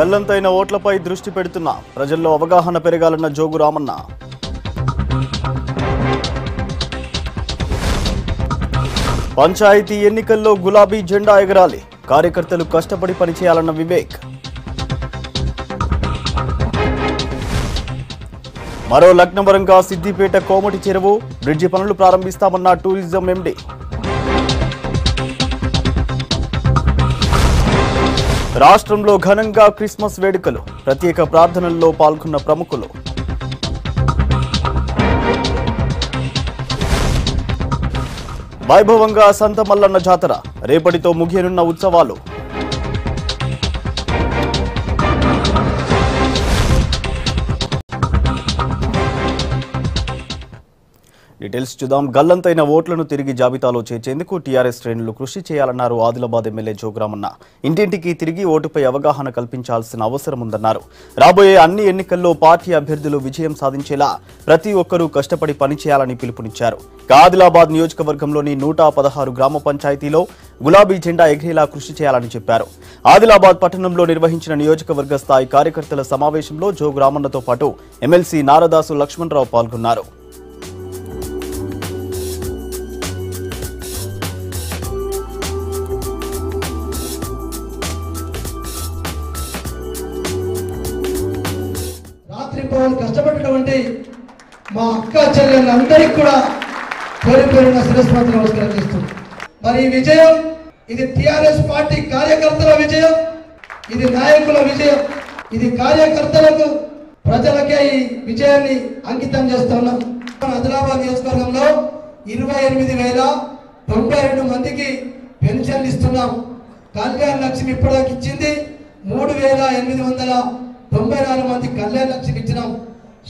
గల్లంతైన ఓట్లపై దృష్టి పెడుతున్న ప్రజల్లో అవగాహన పెరగాలన్న జోగు రామన్న. పంచాయతీ ఎన్నికల్లో గులాబీ జెండా ఎగరాలి. కార్యకర్తలు కష్టపడి పనిచేయాలన్న వివేక్. మరో లగ్నవరంగా సిద్దిపేట కోమటి చెరువు బ్రిడ్జి పనులు ప్రారంభిస్తామన్న టూరిజం ఎండీ. రాష్ట్రంలో ఘనంగా క్రిస్మస్ వేడుకలు ప్రత్యేక ప్రార్థనల్లో పాల్గొన్న ప్రముఖులు. వైభవంగా సంతమల్లన్న జాతర రేపటితో ముగియనున్న ఉత్సవాలు. డీటెయిల్స్ చూద్దాం. గల్లంతైన ఓట్లను తిరిగి జాబితాలో చేర్చేందుకు టీఆర్ఎస్ శ్రేణులు కృషి చేయాలన్నారు ఆదిలాబాద్ ఎమ్మెల్యే జోగ్రామన్న. ఇంటింటికి తిరిగి ఓటుపై అవగాహన కల్పించాల్సిన అవసరం ఉందన్నారు. రాబోయే అన్ని ఎన్నికల్లో పార్టీ అభ్యర్థులు విజయం సాధించేలా ప్రతి ఒక్కరూ కష్టపడి పనిచేయాలని పిలుపునిచ్చారు. ఆదిలాబాద్ నియోజకవర్గంలోని నూట పదహారు గ్రామ పంచాయతీలో గులాబీ జెండా ఎగిరేలా కృషి చేయాలని చెప్పారు. ఆదిలాబాద్ పట్టణంలో నిర్వహించిన నియోజకవర్గ స్థాయి కార్యకర్తల సమావేశంలో జోగ్రామన్నతో పాటు ఎమ్మెల్సీ నారదాసు లక్ష్మణరావు పాల్గొన్నారు. చెల్లెళ్ళందరికీ కూడా పేరు పేరున శిరస్మతి నమస్కారం చేస్తుంది మరి ఈ విజయం ఇది టిఆర్ఎస్ పార్టీ కార్యకర్తల విజయం ఇది నాయకుల విజయం. ఇది కార్యకర్తలకు ప్రజలకే ఈ విజయాన్ని అంకితం చేస్తున్నాం ఆదిలాబాద్ నియోజకవర్గంలో ఇరవై ఎనిమిది వేల తొంభై రెండు మందికి పెన్షన్లు ఇస్తున్నాం. కళ్యాణ లక్ష్మి ఇప్పటిదాకా ఇచ్చింది మూడు వేల ఎనిమిది వందల తొంభై నాలుగు మంది కళ్యాణ లక్ష్మి ఇచ్చినాం.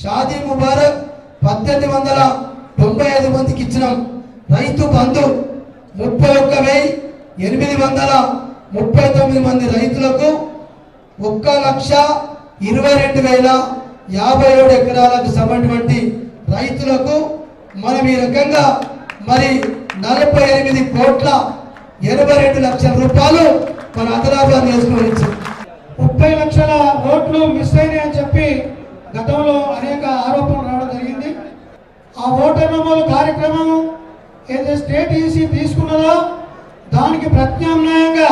షాదీ ముబారక్ పద్దెనిమిది వందల తొంభై ఐదు మందికి ఇచ్చినాం. రైతు బంధు ముప్పై ఒక్క వెయ్యి ఎనిమిది వందల ముప్పై తొమ్మిది మంది రైతులకు ఒక్క లక్ష ఇరవై రెండు వేల యాభై ఏడు ఎకరాలకు సమైనటువంటి రైతులకు మనం ఈ రకంగా మరి నలభై ఎనిమిది కోట్ల ఎనభై రెండు లక్షల రూపాయలు మన ఆదిలాబాద్ నేర్చుకోవచ్చు ముప్పై లక్షల ఓట్లు మిస్ అయినాయని చెప్పి గతంలో అనేక ఆరోపణలు ఆ ఓటర్ నమోదు కార్యక్రమం ఏదైతే స్టేట్ ఈసీ తీసుకున్నదో దానికి ప్రత్యామ్నాయంగా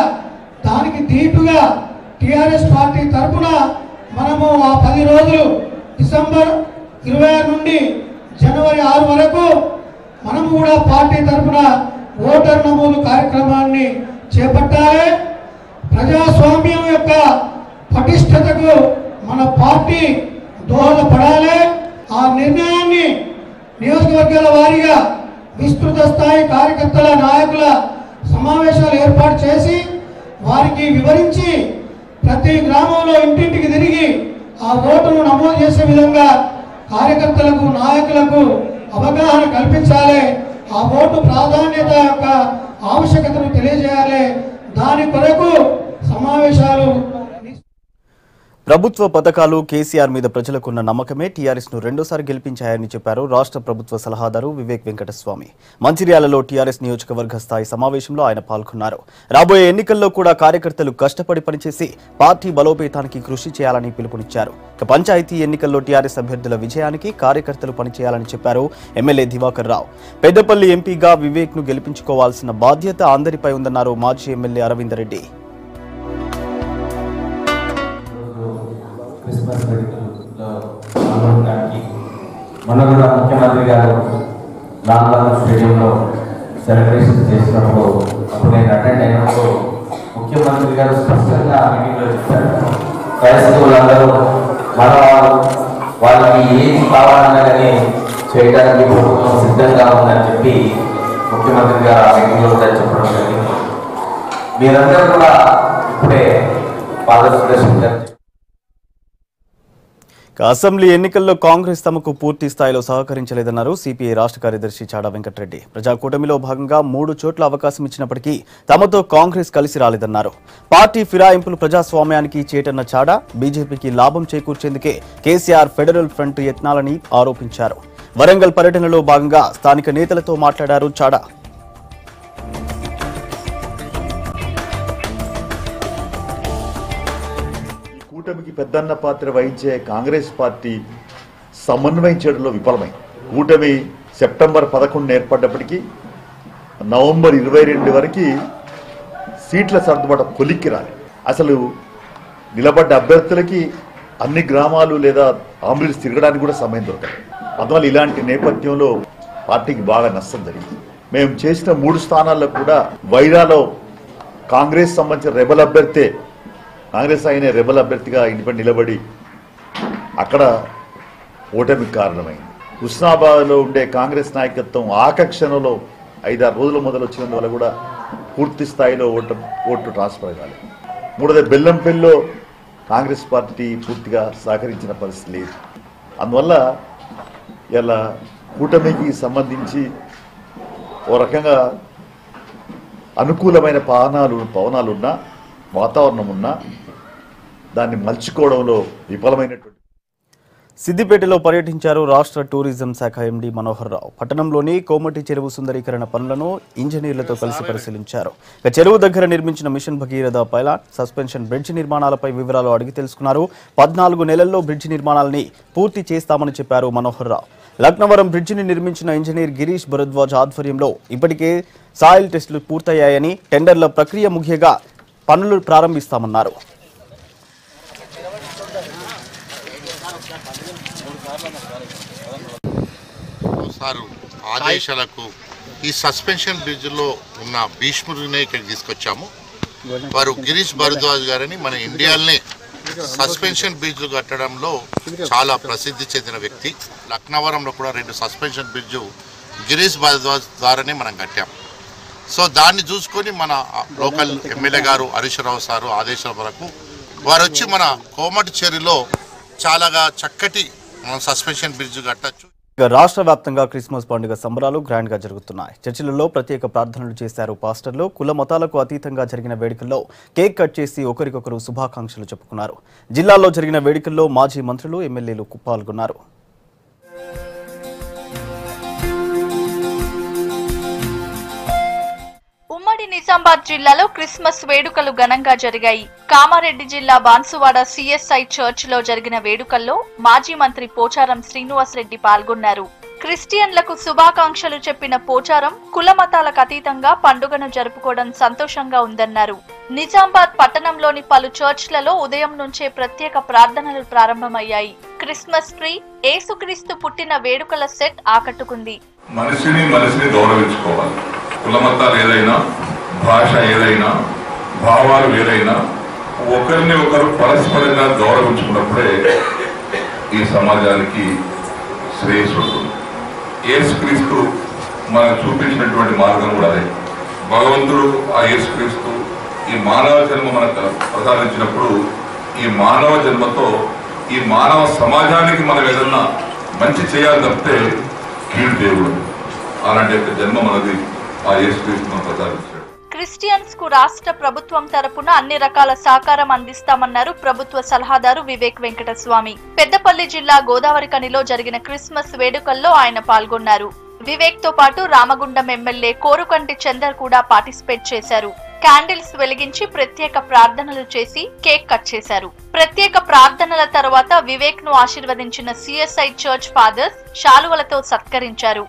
దానికి దీటుగా టీఆర్ఎస్ పార్టీ తరఫున మనము ఆ పది రోజులు డిసెంబర్ ఇరవై నుండి జనవరి ఆరు వరకు మనము కూడా పార్టీ తరఫున ఓటర్ నమోదు కార్యక్రమాన్ని చేపట్టాలి. ప్రజాస్వామ్యం యొక్క పటిష్టతకు మన పార్టీ దోహదపడాలి. ఆ నిర్ణయాన్ని నియోజకవర్గాల వారీగా విస్తృత స్థాయి కార్యకర్తల నాయకుల సమావేశాలు ఏర్పాటు చేసి వారికి వివరించి ప్రతి గ్రామంలో ఇంటింటికి తిరిగి ఆ ఓటును నమోదు చేసే విధంగా కార్యకర్తలకు నాయకులకు అవగాహన కల్పించాలి. ఆ ఓటు ప్రాధాన్యత యొక్క ఆవశ్యకతను తెలియజేయాలి. దాని కొరకు సమావేశాలు ప్రభుత్వ పథకాలు కేసీఆర్ మీద ప్రజలకున్న నమ్మకమే టీఆర్ఎస్ను రెండోసారి గెలిపించాయని చెప్పారు రాష్ట్ర ప్రభుత్వ సలహాదారు వివేక్ వెంకటస్వామి. మంచిర్యాలలో టీఆర్ఎస్ నియోజకవర్గ స్థాయి సమావేశంలో ఆయన పాల్గొన్నారు. రాబోయే ఎన్నికల్లో కూడా కార్యకర్తలు కష్టపడి పనిచేసి పార్టీ బలోపేతానికి కృషి చేయాలని పిలుపునిచ్చారు. ఇక పంచాయతీ ఎన్నికల్లో టీఆర్ఎస్ అభ్యర్థుల విజయానికి కార్యకర్తలు పనిచేయాలని చెప్పారు ఎమ్మెల్యే దివాకర్ రావు. పెద్దపల్లి ఎంపీగా వివేక్ను గెలిపించుకోవాల్సిన బాధ్యత అందరిపై ఉందన్నారు మాజీ ఎమ్మెల్యే అరవింద్ క్రిస్మస్ వేడుకల్లో పాల్గొనడానికి మొన్న కూడా ముఖ్యమంత్రి గారు లాల్బాగ్ స్టేడియంలో సెలబ్రేషన్ చేసినప్పుడు అప్పుడు నేను అటెండ్ అయినప్పుడు ముఖ్యమంత్రి గారు స్పష్టంగా ఆ మీటింగ్లో చెప్పారు. క్రైస్తవులందరూ మన వాళ్ళు వాళ్ళకి ఏది కావాలన్నా కానీ చేయడానికి ప్రభుత్వం సిద్ధంగా ఉందని చెప్పి ముఖ్యమంత్రి గారు ఆ మీటింగ్లో కూడా చెప్పడం జరిగింది. మీరందరూ కూడా ఇప్పుడే పాదర్శ ఇక అసెంబ్లీ ఎన్నికల్లో కాంగ్రెస్ తమకు పూర్తి స్థాయిలో సహకరించలేదన్నారు సిపిఐ రాష్ట్ర కార్యదర్శి చాడా వెంకటరెడ్డి. ప్రజాకూటమిలో భాగంగా మూడు చోట్ల అవకాశం ఇచ్చినప్పటికీ తమతో కాంగ్రెస్ కలిసి రాలేదన్నారు. పార్టీ ఫిరాయింపులు ప్రజాస్వామ్యానికి చేటన్న చాడా బీజేపీకి లాభం చేకూర్చేందుకే కేసీఆర్ ఫెడరల్ ఫ్రంట్ యత్నాలని ఆరోపించారు. వరంగల్ పర్యటనలో భాగంగా స్థానిక నేతలతో మాట్లాడారు చాడా. పెద్దన్న పాత్ర వహించే కాంగ్రెస్ పార్టీ సమన్వయం చేయడంలో విఫలమైంది కూటమి సెప్టెంబర్ పదకొండున ఏర్పడ్డప్పటికీ నవంబర్ ఇరవై రెండు వరకు సీట్ల సర్దుబాటు కొలిక్కి రాలి. అసలు నిలబడ్డ అభ్యర్థులకి అన్ని గ్రామాలు లేదా అంబులెన్స్ తిరగడానికి కూడా సమయం దొరకదు అందువల్ల ఇలాంటి నేపథ్యంలో పార్టీకి బాగా నష్టం జరిగింది. మేము చేసిన మూడు స్థానాల్లో కూడా వైరాలో కాంగ్రెస్ సంబంధించిన రెబల్ అభ్యర్థే కాంగ్రెస్ అయిన రెబల్ అభ్యర్థిగా ఇండిపెండ్ నిలబడి అక్కడ ఓటమికి కారణమైంది. హుస్నాబాద్లో ఉండే కాంగ్రెస్ నాయకత్వం ఆకక్షణలో ఐదారు రోజుల మొదలు వచ్చినందువల్ల కూడా పూర్తి స్థాయిలో ఓటు ఓట్లు ట్రాన్స్ఫర్ కాలేదు. మూడోది బెల్లంపల్లిలో కాంగ్రెస్ పార్టీ పూర్తిగా సహకరించిన పరిస్థితి లేదు. అందువల్ల ఇలా కూటమికి సంబంధించి ఓ రకంగా అనుకూలమైన పవనాలు పవనాలున్నా వాతావరణం ఉన్నా దాన్ని మలుచుకోవడంలో విఫలమైనటువంటి సిద్దిపేటలో పర్యటించారు రాష్ట్ర టూరిజం శాఖ ఎండీ మనోహర్ రావు. పట్టణంలోని కోమటి చెరువు సుందరీకరణ పనులను ఇంజనీర్లతో కలిసి పరిశీలించారు. ఇక చెరువు దగ్గర నిర్మించిన mission Bhagiratha pilot suspension bridge నిర్మాణాలపై వివరాలు అడిగి తెలుసుకున్నారు. పద్నాలుగు నెలల్లో బ్రిడ్జ్ నిర్మాణాలని పూర్తి చేస్తామని చెప్పారు మనోహర్ రావు. లక్నవరం బ్రిడ్జిని నిర్మించిన ఇంజనీర్ గిరీష్ భరద్వాజ్ ఆధ్వర్యంలో ఇప్పటికే సాయిల్ టెస్టులు పూర్తయ్యాయని టెండర్ల ప్రక్రియ ముగియగా పనులు ప్రారంభిస్తామన్నారు. సారు ఆదేశాలకు ఈ సస్పెన్షన్ బ్రిడ్జ్లో ఉన్న భీష్ముడిని ఇక్కడ తీసుకొచ్చాము. వారు గిరీష్ భరద్వాజ్ గారని మన ఇండియాలోనే సస్పెన్షన్ బ్రిడ్జ్లు కట్టడంలో చాలా ప్రసిద్ధి చెందిన వ్యక్తి. లక్నవరంలో కూడా రెండు సస్పెన్షన్ బ్రిడ్జ్ గిరీష్ భరద్వాజ్ ద్వారానే మనం కట్టాం. సో దాన్ని చూసుకొని మన లోకల్ ఎమ్మెల్యే గారు హరీష్ రావు సారు ఆదేశాల వరకు వారు వచ్చి మన కోమటి చేరిలో చాలాగా చక్కటి మనం సస్పెన్షన్ బ్రిడ్జ్ కట్టచ్చు. రాష్ట్ర వ్యాప్తంగా క్రిస్మస్ పండుగ సంబరాలు గ్రాండ్గా జరుగుతున్నాయి. చర్చిలలో ప్రత్యేక ప్రార్థనలు చేశారు పాస్టర్లు. కుల మతాలకు అతీతంగా జరిగిన వేడుకల్లో కేక్ కట్ చేసి ఒకరికొకరు శుభాకాంక్షలు చెప్పుకున్నారు. జిల్లాలో జరిగిన వేడుకల్లో మాజీ మంత్రులు ఎమ్మెల్యేలు పాల్గొన్నారు నిజామాబాద్ జిల్లాలో క్రిస్మస్ వేడుకలు ఘనంగా జరిగాయి. కామారెడ్డి జిల్లా బాన్సువాడ సిఎస్ఐ చర్చ్లో జరిగిన వేడుకల్లో మాజీ మంత్రి పోచారం శ్రీనివాసరెడ్డి పాల్గొన్నారు. క్రిస్టియన్లకు శుభాకాంక్షలు చెప్పిన పోచారం కులమతాలకు అతీతంగా పండుగను జరుపుకోవడం సంతోషంగా ఉందన్నారు. నిజామాబాద్ పట్టణంలోని పలు చర్చ్లలో ఉదయం నుంచే ప్రత్యేక ప్రార్థనలు ప్రారంభమయ్యాయి. క్రిస్మస్ ట్రీ ఏసుక్రీస్తు పుట్టిన వేడుకల సెట్ ఆకట్టుకుంది. మనిషిని మనిషిని గౌరవించుకోవాలి. కులమతాలు ఏదైనా భాష ఏదైనా భావాలు ఏదైనా ఒకరిని ఒకరు పరస్పరంగా గౌరవించుకున్నప్పుడే ఈ సమాజానికి శ్రేయస్సు ఉంటుంది. యేసుక్రీస్తు మనకు చూపించినటువంటి మార్గం కూడా అదే. భగవంతుడు ఆ యేసుక్రీస్తు ఈ మానవ జన్మ మనకు ప్రసాదించినప్పుడు ఈ మానవ జన్మతో ఈ మానవ సమాజానికి మనం ఏదన్నా మంచి చేయాలి తప్పితే కీడు దేవుడు. అలాంటి యొక్క జన్మ మనది ఆ యేసుక్రీస్తు మనం ప్రసాదించాడు. క్రిస్టియన్స్కు రాష్ట్ర ప్రభుత్వం తరపున అన్ని రకాల సహకారం అందిస్తామన్నారు ప్రభుత్వ సలహాదారు వివేక్ వెంకటస్వామి. పెద్దపల్లి జిల్లా గోదావరి కనిలో జరిగిన క్రిస్మస్ వేడుకల్లో ఆయన పాల్గొన్నారు. వివేక్తో పాటు రామగుండం ఎమ్మెల్యే కోరుకంటి చందర్ కూడా పార్టిసిపేట్ చేశారు. క్యాండిల్స్ వెలిగించి ప్రత్యేక ప్రార్థనలు చేసి కేక్ కట్ చేశారు. ప్రత్యేక ప్రార్థనల తర్వాత వివేక్ను ఆశీర్వదించిన సిఎస్ఐ చర్చ్ ఫాదర్స్ శాలువలతో సత్కరించారు.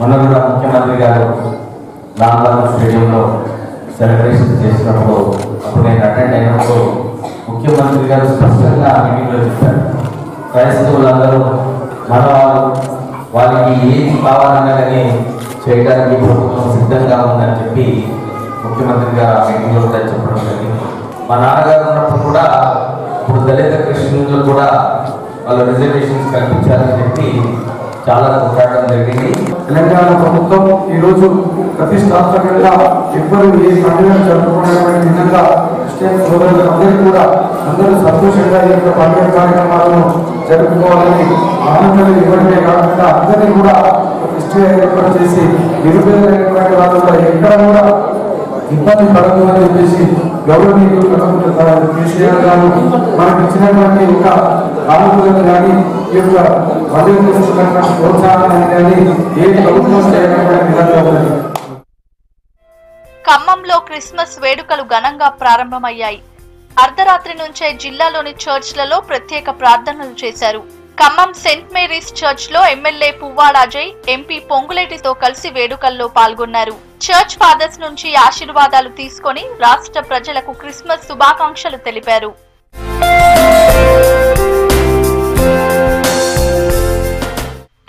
మొన్న కూడా ముఖ్యమంత్రి గారు లాల్బాగ్ స్టేడియంలో సెలబ్రేషన్ చేసినప్పుడు అప్పుడు నేను అటెండ్ అయినప్పుడు ముఖ్యమంత్రి గారు స్పష్టంగా ఆ మీటింగ్లో చెప్పారు. క్రైస్తవులందరూ మనవాళ్ళు వాళ్ళకి ఏది కావాలన్నా కానీ చేయడానికి ప్రభుత్వం సిద్ధంగా ఉందని చెప్పి ముఖ్యమంత్రి గారు ఆ మీటింగ్లో కూడా చెప్పడం జరిగింది. మా నాన్నగారు ఉన్నప్పుడు కూడా ఇప్పుడు దళిత క్రిస్టియన్లు కూడా వాళ్ళ రిజర్వేషన్స్ కల్పించాలని చెప్పి చాలా కొట్టాడడం జరిగింది. తెలంగాణ ప్రభుత్వం ఈరోజు ప్రతిష్టాత్మకంగా ఎవ్వరూ ఏ పండుగను జరుపుకునేటువంటి విధంగా క్రిస్టియన్ సోదరులు అందరూ కూడా అందరూ సంతోషంగా ఈ యొక్క పండుగ కార్యక్రమాలను జరుపుకోవాలని ఆనందాలు ఇవ్వడమే కాకుండా అందరినీ కూడా క్రిస్టియన్ ఏర్పాటు చేసి నిరుపేదైనటువంటి వాళ్ళు కూడా ఎక్కడ కూడా ఇబ్బంది పడదు అని చెప్పేసి గౌరవనీయులు కేసీఆర్ గారు మనకు ఇచ్చినటువంటి ఒక ఆలోచనలు కానీ ఈ యొక్క మద్దతు ప్రోత్సాహాన్ని కానీ ఏ ప్రభుత్వం చేయనటువంటి విధంగా ఖమ్మంలో క్రిస్మస్ వేడుకలు ఘనంగా ప్రారంభమయ్యాయి. అర్ధరాత్రి నుంచే జిల్లాలోని చర్చ్లలో ప్రత్యేక ప్రార్థనలు చేశారు. ఖమ్మం సెంట్ మేరీస్ చర్చ్లో ఎమ్మెల్యే పువ్వాడ అజయ్ ఎంపీ పొంగులేటితో కలిసి వేడుకల్లో పాల్గొన్నారు. చర్చ్ ఫాదర్స్ నుంచి ఆశీర్వాదాలు తీసుకొని రాష్ట్ర ప్రజలకు క్రిస్మస్ శుభాకాంక్షలు తెలిపారు.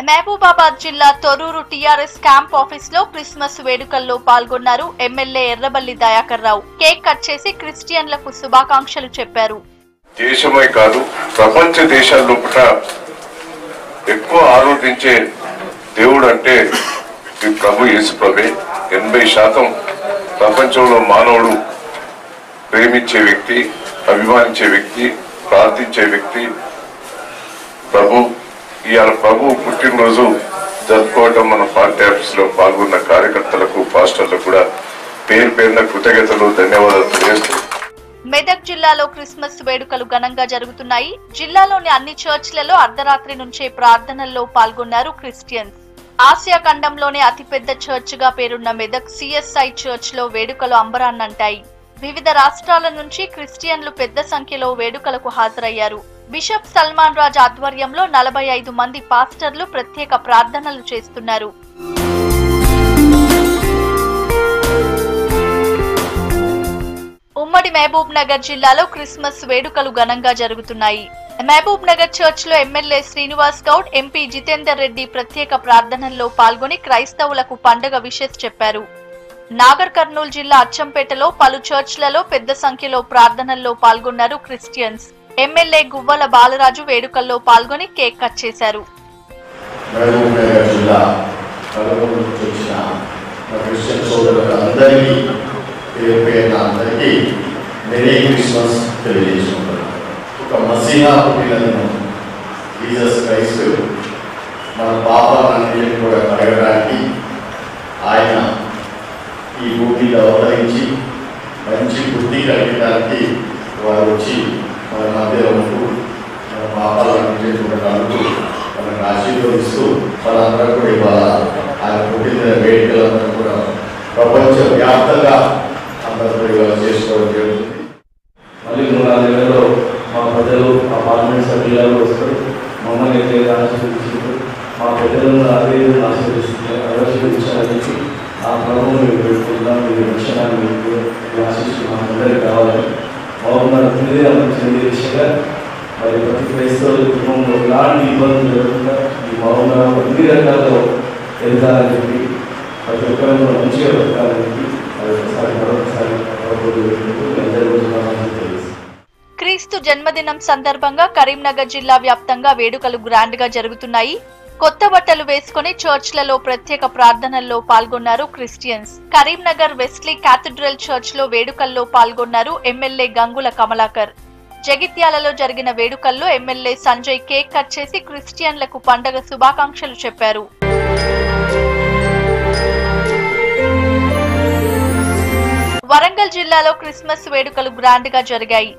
మహబూబాబాద్ జిల్లా తొరూరు టీఆర్ఎస్ క్యాంప్ ఆఫీస్లో క్రిస్మస్ వేడుకల్లో పాల్గొన్నారు MLA Errabelli Dayakar Rao. Cake cut చేసి క్రిస్టియన్లకు శుభాకాంక్షలు చెప్పారు. దేశమే కాదు ప్రపంచ దేశాల్లో కూడా ఎక్కువ ఆరాధించే దేవుడు అంటే ఈ ప్రభు యేసు ప్రభే ఎనభై శాతం ప్రపంచంలో మానవుడు ప్రేమించే వ్యక్తి అభిమానించే వ్యక్తి ప్రార్థించే వ్యక్తి. ప్రభు ఇవాళ ప్రభు పుట్టినరోజు జరుపుకోవటం మన పార్టీ ఆఫీస్లో పాల్గొన్న కార్యకర్తలకు పాస్టర్లకు కూడా పేరు పేరున కృతజ్ఞతలు ధన్యవాదాలు తెలియజేస్తూ మెదక్ జిల్లాలో క్రిస్మస్ వేడుకలు ఘనంగా జరుగుతున్నాయి. జిల్లాలోని అన్ని చర్చ్లలో అర్ధరాత్రి నుంచే ప్రార్థనల్లో పాల్గొన్నారు క్రిస్టియన్స్. ఆసియా ఖండంలోనే అతిపెద్ద చర్చ్గా పేరున్న మెదక్ సిఎస్ఐ చర్చ్లో వేడుకలు అంబరాన్నంటాయి. వివిధ రాష్ట్రాల నుంచి క్రిస్టియన్లు పెద్ద సంఖ్యలో వేడుకలకు హాజరయ్యారు. బిషప్ సల్మాన్ రాజ్ ఆధ్వర్యంలో నలభై ఐదు మంది పాస్టర్లు ప్రత్యేక ప్రార్థనలు చేస్తున్నారు. ఉమ్మడి మహబూబ్ నగర్ జిల్లాలో క్రిస్మస్ వేడుకలు ఘనంగా జరుగుతున్నాయి. మహబూబ్ నగర్ చర్చ్లో ఎమ్మెల్యే శ్రీనివాస్ గౌడ్ ఎంపీ జితేందర్ రెడ్డి ప్రత్యేక ప్రార్థనల్లో పాల్గొని క్రైస్తవులకు పండుగ విషెస్ చెప్పారు. నాగర్ కర్నూలు జిల్లా అచ్చంపేటలో పలు చర్చ్లలో పెద్ద సంఖ్యలో ప్రార్థనల్లో పాల్గొన్నారు క్రిస్టియన్స్. ఎమ్మెల్యే గువ్వల బాలరాజు వేడుకల్లో పాల్గొని కేక్ కట్ చేశారు. జిల్లా నలుగురు అందరికీ మెరీ క్రిస్మస్ తెలియజేసుకుంటున్నాను. ఒక మసీహా పుట్టినందును జీసస్ క్రైస్తు మన పాపాలన్నింటినీ కూడా కడగడానికి ఆయన ఈ భూమి అవతరించి మంచి బుద్ధి కలిగడానికి వారు వచ్చి మన మధ్యలో ఉంటూ మన పాపాలన్నింటినీ కూడా కలుగుతూ మనకు ఆశీర్వదిస్తూ వాళ్ళందరూ కూడా ఇవాళ ఆయన పుట్టిన వేడుకలందరూ కూడా ప్రపంచవ్యాప్తంగా వ్యాప్తంగా చేసుకోవడం జరుగుతుంది. మళ్ళీ మూడు నాలుగు మా ప్రజలు మా పార్లమెంట్ సభ్యులు వస్తారు. మమ్మల్ని అయితే ఆశీర్వదించారు మా పెద్దలను అదే ఆశీర్వదిస్తున్నారు ఆశీర్వదించాలని ఆ ప్రభుత్వం మేము పెట్టుకుంటాం మీ లక్షణాలు మీకు ఆశిస్తున్నాం అందరికీ కావాలని బాగున్నారు. తిరిగి దిశగా మరి ప్రతి కుటుంబంలో ఎలాంటి ఇబ్బందులు జరగకుండా ఈ బాగున్న అన్ని రకాల్లో ఎదగాలని చెప్పి ప్రతి మంచిగా బతకాలని చెప్పి క్రీస్తు జన్మదినం సందర్భంగా కరీంనగర్ జిల్లా వ్యాప్తంగా వేడుకలు గ్రాండ్గా జరుగుతున్నాయి. కొత్త బట్టలు వేసుకుని చర్చ్లలో ప్రత్యేక ప్రార్థనల్లో పాల్గొన్నారు క్రిస్టియన్స్. కరీంనగర్ వెస్లీ క్యాథడ్రల్ చర్చ్లో వేడుకల్లో పాల్గొన్నారు ఎమ్మెల్యే గంగుల కమలాకర్. జగిత్యాలలో జరిగిన వేడుకల్లో ఎమ్మెల్యే సంజయ్ కేక్ కట్ చేసి క్రిస్టియన్లకు పండగ శుభాకాంక్షలు చెప్పారు. వరంగల్ జిల్లాలో క్రిస్మస్ వేడుకలు గ్రాండ్గా జరిగాయి.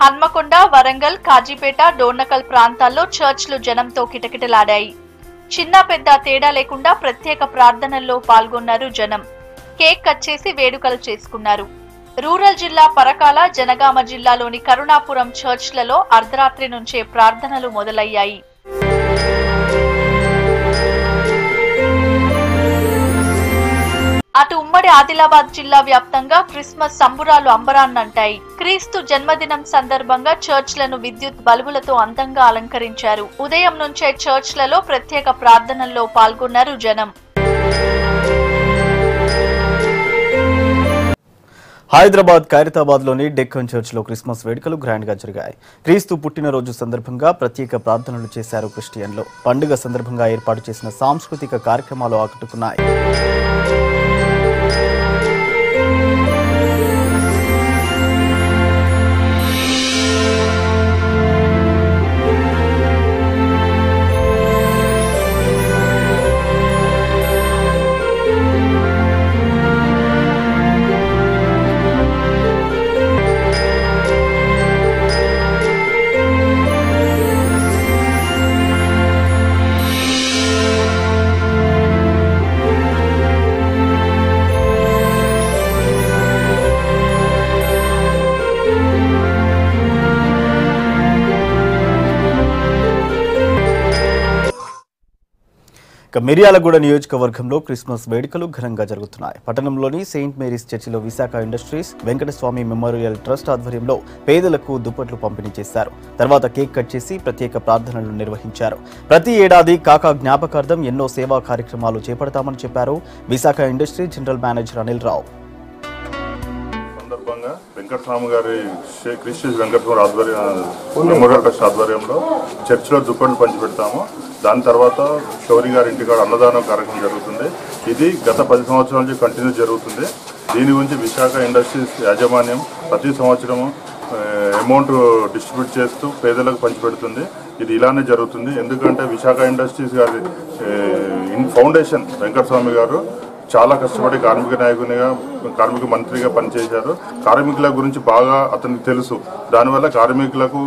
హన్మకొండ వరంగల్ కాజీపేట డోర్నకల్ ప్రాంతాల్లో చర్చ్లు జనంతో కిటకిటలాడాయి. చిన్న పెద్ద తేడా లేకుండా ప్రత్యేక ప్రార్థనల్లో పాల్గొన్నారు జనం. కేక్ కట్ చేసి వేడుకలు చేసుకున్నారు. రూరల్ జిల్లా పరకాల జనగామ జిల్లాలోని కరుణాపురం చర్చ్లలో అర్ధరాత్రి నుంచే ప్రార్థనలు మొదలయ్యాయి. అటు ఉమ్మడి ఆదిలాబాద్ జిల్లా వ్యాప్తంగా క్రిస్మస్ సంబురాలు అంబరాన్నంటాయి. క్రీస్తు జన్మదినం సందర్భంగా చర్చ్లను విద్యుత్ బల్బులతో అందంగా అలంకరించారు. ఉదయం నుంచే చర్చ్లలో ప్రత్యేక ప్రార్థనల్లో పాల్గొన్నారు జనం. హైదరాబాద్ ఖైరతాబాద్లోని డెక్కన్ చర్చ్లో క్రిస్మస్ వేడుకలు గ్రాండ్గా జరిగాయి. క్రీస్తు పుట్టినరోజు సందర్భంగా ప్రత్యేక ప్రార్థనలు చేశారు క్రిస్టియన్లు. పండుగ సందర్భంగా ఏర్పాటు చేసిన సాంస్కృతిక కార్యక్రమాలు ఆకట్టుకున్నాయి. మిర్యాలగూడ నియోజకవర్గంలో క్రిస్మస్ వేడుకలు ఘనంగా జరుగుతున్నాయి. పట్టణంలోని సెయింట్ మేరీస్ చర్చిలో Visakha Industries Venkataswamy Memorial Trust ఆధ్వర్యంలో పేదలకు దుప్పట్లు పంపిణీ చేశారు. తర్వాత కేక్ కట్ చేసి ప్రత్యేక ప్రార్థనలు నిర్వహించారు. ప్రతి ఏడాది కాకా జ్ఞాపకార్థం ఎన్నో సేవా కార్యక్రమాలు చేపడతామని చెప్పారు Visakha Industry general manager Anil Rao. సందర్భంగా వెంకటస్వామి గారి శ్రీ క్రిస్టియస్ వెంకటస్వామి ఆధ్వర్యం మెమోరియల్ ట్రస్ట్ ఆధ్వర్యంలో చర్చిలో దుప్పట్లు పంచిపెడతాము. దాని తర్వాత శౌరి గారి ఇంటికాడ అన్నదానం కార్యక్రమం జరుగుతుంది. ఇది గత పది సంవత్సరాల నుంచి కంటిన్యూ జరుగుతుంది. దీని గురించి విశాఖ ఇండస్ట్రీస్ యాజమాన్యం ప్రతి సంవత్సరము అమౌంట్ డిస్ట్రిబ్యూట్ చేస్తూ పేదలకు పంచిపెడుతుంది. ఇది ఇలానే జరుగుతుంది. ఎందుకంటే విశాఖ ఇండస్ట్రీస్ గారి ఇన్ ఫౌండేషన్ వెంకటస్వామి గారు చాలా కష్టపడి కార్మిక నాయకునిగా కార్మిక మంత్రిగా పనిచేశారు. కార్మికుల గురించి బాగా అతనికి తెలుసు. దానివల్ల కార్మికులకు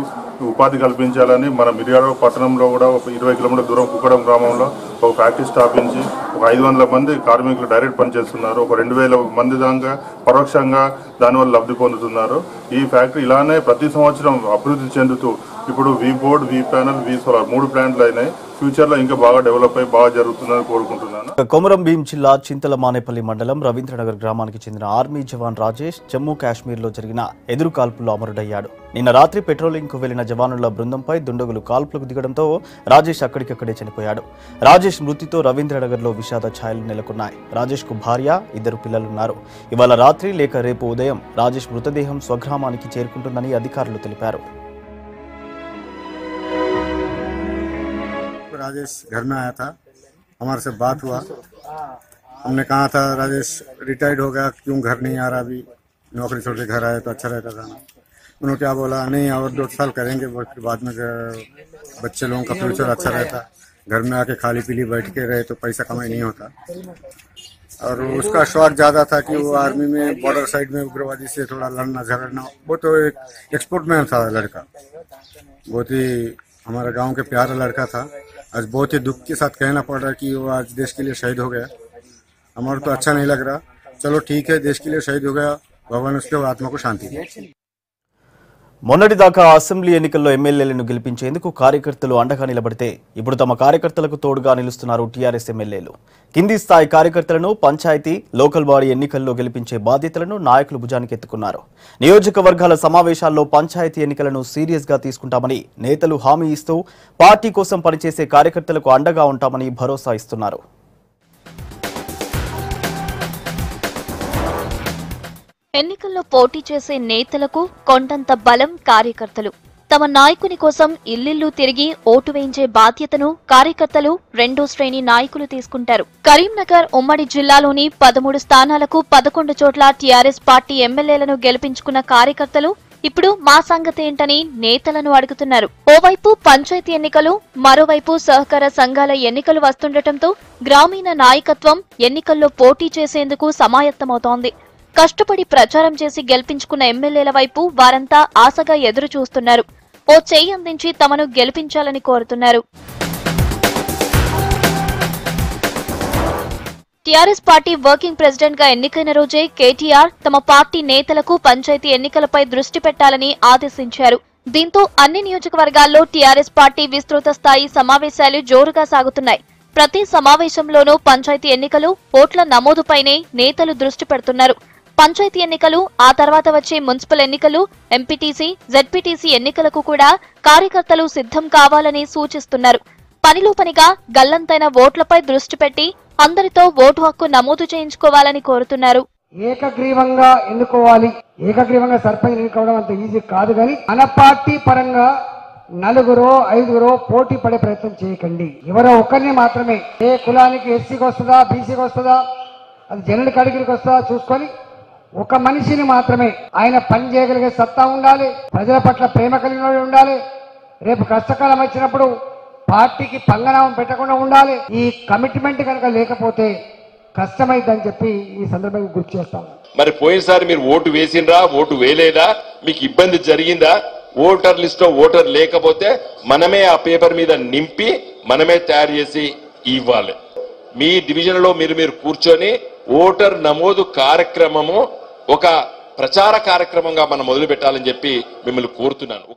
ఉపాధి కల్పించాలని మన మిర్యాడ పట్టణంలో కూడా ఒక ఇరవై కిలోమీటర్ల దూరం కుక్కడం గ్రామంలో ఒక ఫ్యాక్టరీ స్థాపించి ఒక ఐదు వందల మంది కార్మికులు డైరెక్ట్ పనిచేస్తున్నారు. ఒక రెండు వేల మంది దాకా పరోక్షంగా దానివల్ల లబ్ధి పొందుతున్నారు. ఈ ఫ్యాక్టరీ ఇలానే ప్రతి సంవత్సరం అభివృద్ధి చెందుతూ ఇప్పుడు V board V panel V solar మూడు ప్లాంట్లు అయినాయి. ఫ్యూచర్లో ఇంకా బాగా డెవలప్ అయ్యి బాగా జరుగుతుందని కోరుకుంటున్నాను. కొమరం భీం జిల్లా చింతల మానేపల్లి మండలం రవీంద్రనగర్ గ్రామానికి చెందిన ఆర్మీ జవాన్ రాజేష్ జమ్మూ కాశ్మీర్లో జరిగిన ఎదురు కాల్పుల్లో అమరుడయ్యాడు. నిన్న రాత్రి పెట్రోలింగ్కు వెళ్ళిన జవానుల బృందంపై దుండగులు కాల్పులకు దిగడంతో రాజేష్ అక్కడికక్కడే చనిపోయాడు. రాజేష్ మృతితో రవీంద్రనగర్లో విషాద ఛాయలు నెలకొన్నాయి. రాజేష్కు భార్య ఇద్దరు పిల్లలున్నారు. ఇవాళ రాత్రి లేక రేపు ఉదయం రాజేష్ మృతదేహం స్వగ్రామానికి చేరుకుంటుందని అధికారులు తెలిపారు. राजेश घर में आया था। हमारे से बात हुआ। हमने कहा था, राजेश रिटायर्ड हो गया, क्यों घर नहीं आ रहा अभी? नौकरी छोड़ के घर आए तो अच्छा रहता था ना। उन्होंने क्या बोला, नहीं, और दो साल करेंगे, फिर बाद में बच्चे लोगों का फ्यूचर अच्छा रहता। घर में आके खाली पीली बैठ के रहे तो पैसा कमाई नहीं होता। और उसका शौक ज़्यादा था कि वो आर्मी में बॉर्डर साइड में उग्रवादी से थोड़ा लड़ना, झगड़ना। वो तो एक एक्सपोर्ट मैन था, लड़का। बहुत ही हमारा गाँव के प्यारा लड़का था। आज बहुत ही दुख के साथ कहना पड़ रहा है कि वो आज देश के लिए शहीद हो गया। हमारा तो अच्छा नहीं लग रहा। चलो ठीक है, देश के लिए शहीद हो गया। भगवान उसके आत्मा को शांति మొన్నటిదాకా అసెంబ్లీ ఎన్నికల్లో ఎమ్మెల్యేలను గెలిపించేందుకు కార్యకర్తలు అండగా నిలబడితే ఇప్పుడు తమ కార్యకర్తలకు తోడుగా నిలుస్తున్నారు టీఆర్ఎస్ ఎమ్మెల్యేలు. కింది స్థాయి కార్యకర్తలను పంచాయతీ లోకల్ బాడీ ఎన్నికల్లో గెలిపించే బాధ్యతలను నాయకులు భుజానికి ఎత్తుకున్నారు. నియోజకవర్గాల సమావేశాల్లో పంచాయతీ ఎన్నికలను సీరియస్గా తీసుకుంటామని నేతలు హామీ ఇస్తూ పార్టీ కోసం పనిచేసే కార్యకర్తలకు అండగా ఉంటామని భరోసా ఇస్తున్నారు. ఎన్నికల్లో పోటీ చేసే నేతలకు కొండంత బలం కార్యకర్తలు. తమ నాయకుని కోసం ఇల్లిల్లు తిరిగి ఓటు వేయించే బాధ్యతను కార్యకర్తలు రెండో శ్రేణి నాయకులు తీసుకుంటారు. కరీంనగర్ ఉమ్మడి జిల్లాలోని పదమూడు స్థానాలకు పదకొండు చోట్ల టీఆర్ఎస్ పార్టీ ఎమ్మెల్యేలను గెలిపించుకున్న కార్యకర్తలు ఇప్పుడు మా సంగతి ఏంటని నేతలను అడుగుతున్నారు. ఓవైపు పంచాయతీ ఎన్నికలు మరోవైపు సహకార సంఘాల ఎన్నికలు వస్తుండటంతో గ్రామీణ నాయకత్వం ఎన్నికల్లో పోటీ చేసేందుకు సమాయత్తమవుతోంది. కష్టపడి ప్రచారం చేసి గెలిపించుకున్న ఎమ్మెల్యేల వైపు వారంతా ఆశగా ఎదురు చూస్తున్నారు. ఓ చేయి అందించి తమను గెలిపించాలని కోరుతున్నారు. టీఆర్ఎస్ పార్టీ వర్కింగ్ ప్రెసిడెంట్గా ఎన్నికైన రోజే కేటీఆర్ తమ పార్టీ నేతలకు పంచాయతీ ఎన్నికలపై దృష్టి పెట్టాలని ఆదేశించారు. దీంతో అన్ని నియోజకవర్గాల్లో టీఆర్ఎస్ పార్టీ విస్తృత స్థాయి సమావేశాలు జోరుగా సాగుతున్నాయి. ప్రతి సమావేశంలోనూ పంచాయతీ ఎన్నికలు ఓట్ల నమోదుపైనే నేతలు దృష్టి పెడుతున్నారు. పంచాయతీ ఎన్నికలు ఆ తర్వాత వచ్చే మున్సిపల్ ఎన్నికలు ఎంపీటీసీ జెడ్పీటీసీ ఎన్నికలకు కూడా కార్యకర్తలు సిద్ధం కావాలని సూచిస్తున్నారు. పనిలో పనిగా గల్లంతైన ఓట్లపై దృష్టి పెట్టి అందరితో ఓటు హక్కు నమోదు చేయించుకోవాలని కోరుతున్నారు. ఏకగ్రీవంగా ఎన్నుకోవాలి. ఏకగ్రీవంగా సర్పంచ్ ఎన్నుకోవడం అంత ఈజీ కాదు కానీ మన పార్టీ పరంగా నలుగురో ఐదుగురో పోటీ పడే ప్రయత్నం చేయకండి. ఎవరో ఒకరిని మాత్రమే. ఏ కులానికి ఎస్సీకి వస్తుందా బీసీకి వస్తుందా అది జనరల్ కేటగిరీకి వస్తుందా చూసుకొని ఒక మనిషిని మాత్రమే ఆయన పని చేయగలిగే సత్తా ఉండాలి ప్రజల పట్ల ప్రేమ కలిగిన ఉండాలి. రేపు కష్టకాలం వచ్చినప్పుడు పార్టీకి పంగనామం పెట్టకుండా ఉండాలి. ఈ కమిట్మెంట్ కనుక లేకపోతే కష్టమైందని చెప్పి ఈ సందర్భంగా గుర్తు చేస్తాను మరి పోయినసారి మీరు ఓటు వేసిండ్రా ఓటు వేయలేదా? మీకు ఇబ్బంది జరిగిందా? ఓటర్ లిస్ట్లో ఓటర్ లేకపోతే మనమే ఆ పేపర్ మీద నింపి మనమే తయారు చేసి ఇవ్వాలి. మీ డివిజన్లో మీరు మీరు కూర్చొని ఓటర్ నమోదు కార్యక్రమము ఒక ప్రచార కార్యక్రమంగా మనం మొదలు పెట్టాలని చెప్పి మిమ్మల్ని కోరుతున్నాను.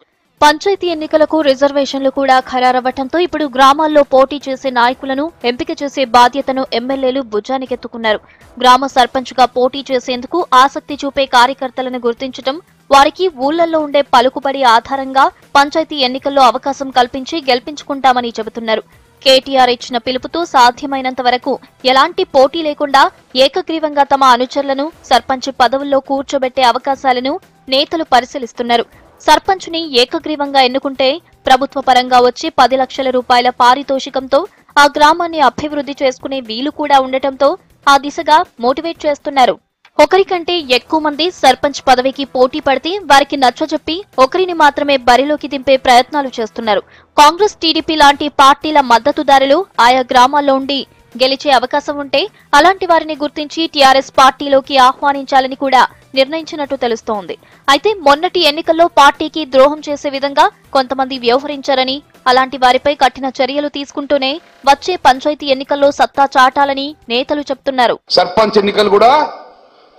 పంచాయతీ ఎన్నికలకు రిజర్వేషన్లు కూడా ఖరారవ్వటంతో ఇప్పుడు గ్రామాల్లో పోటీ చేసే నాయకులను ఎంపిక చేసే బాధ్యతను ఎమ్మెల్యేలు భుజానికెత్తుకున్నారు. గ్రామ సర్పంచ్గా పోటీ చేసేందుకు ఆసక్తి చూపే కార్యకర్తలను గుర్తించడం వారికి ఊళ్ళలో ఉండే పలుకుబడి ఆధారంగా పంచాయతీ ఎన్నికల్లో అవకాశం కల్పించి గెలిపించుకుంటామని చెబుతున్నారు. కేటీఆర్ ఇచ్చిన పిలుపుతో సాధ్యమైనంత వరకు ఎలాంటి పోటీ లేకుండా ఏకగ్రీవంగా తమ అనుచరులను సర్పంచ్ పదవుల్లో కూర్చోబెట్టే అవకాశాలను నేతలు పరిశీలిస్తున్నారు. సర్పంచ్ని ఏకగ్రీవంగా ఎన్నుకుంటే ప్రభుత్వ పరంగా వచ్చి పది లక్షల రూపాయల పారితోషికంతో ఆ గ్రామాన్ని అభివృద్ధి చేసుకునే వీలు కూడా ఉండటంతో ఆ దిశగా మోటివేట్ చేస్తున్నారు. ఒకరికంటే ఎక్కువ మంది సర్పంచ్ పదవికి పోటీ పడితే వారికి నచ్చజెప్పి ఒకరిని మాత్రమే బరిలోకి దింపే ప్రయత్నాలు చేస్తున్నారు. కాంగ్రెస్ టీడీపీ లాంటి పార్టీల మద్దతుదారులు ఆయా గ్రామాల్లో ఉండి గెలిచే అవకాశం ఉంటే అలాంటి వారిని గుర్తించి టీఆర్ఎస్ పార్టీలోకి ఆహ్వానించాలని కూడా నిర్ణయించినట్టు తెలుస్తోంది. అయితే మొన్నటి ఎన్నికల్లో పార్టీకి ద్రోహం చేసే విధంగా కొంతమంది వ్యవహరించారని అలాంటి వారిపై కఠిన చర్యలు తీసుకుంటూనే వచ్చే పంచాయతీ ఎన్నికల్లో సత్తా చాటాలని నేతలు చెప్తున్నారు. సర్పంచ్ ఎన్నికలు కూడా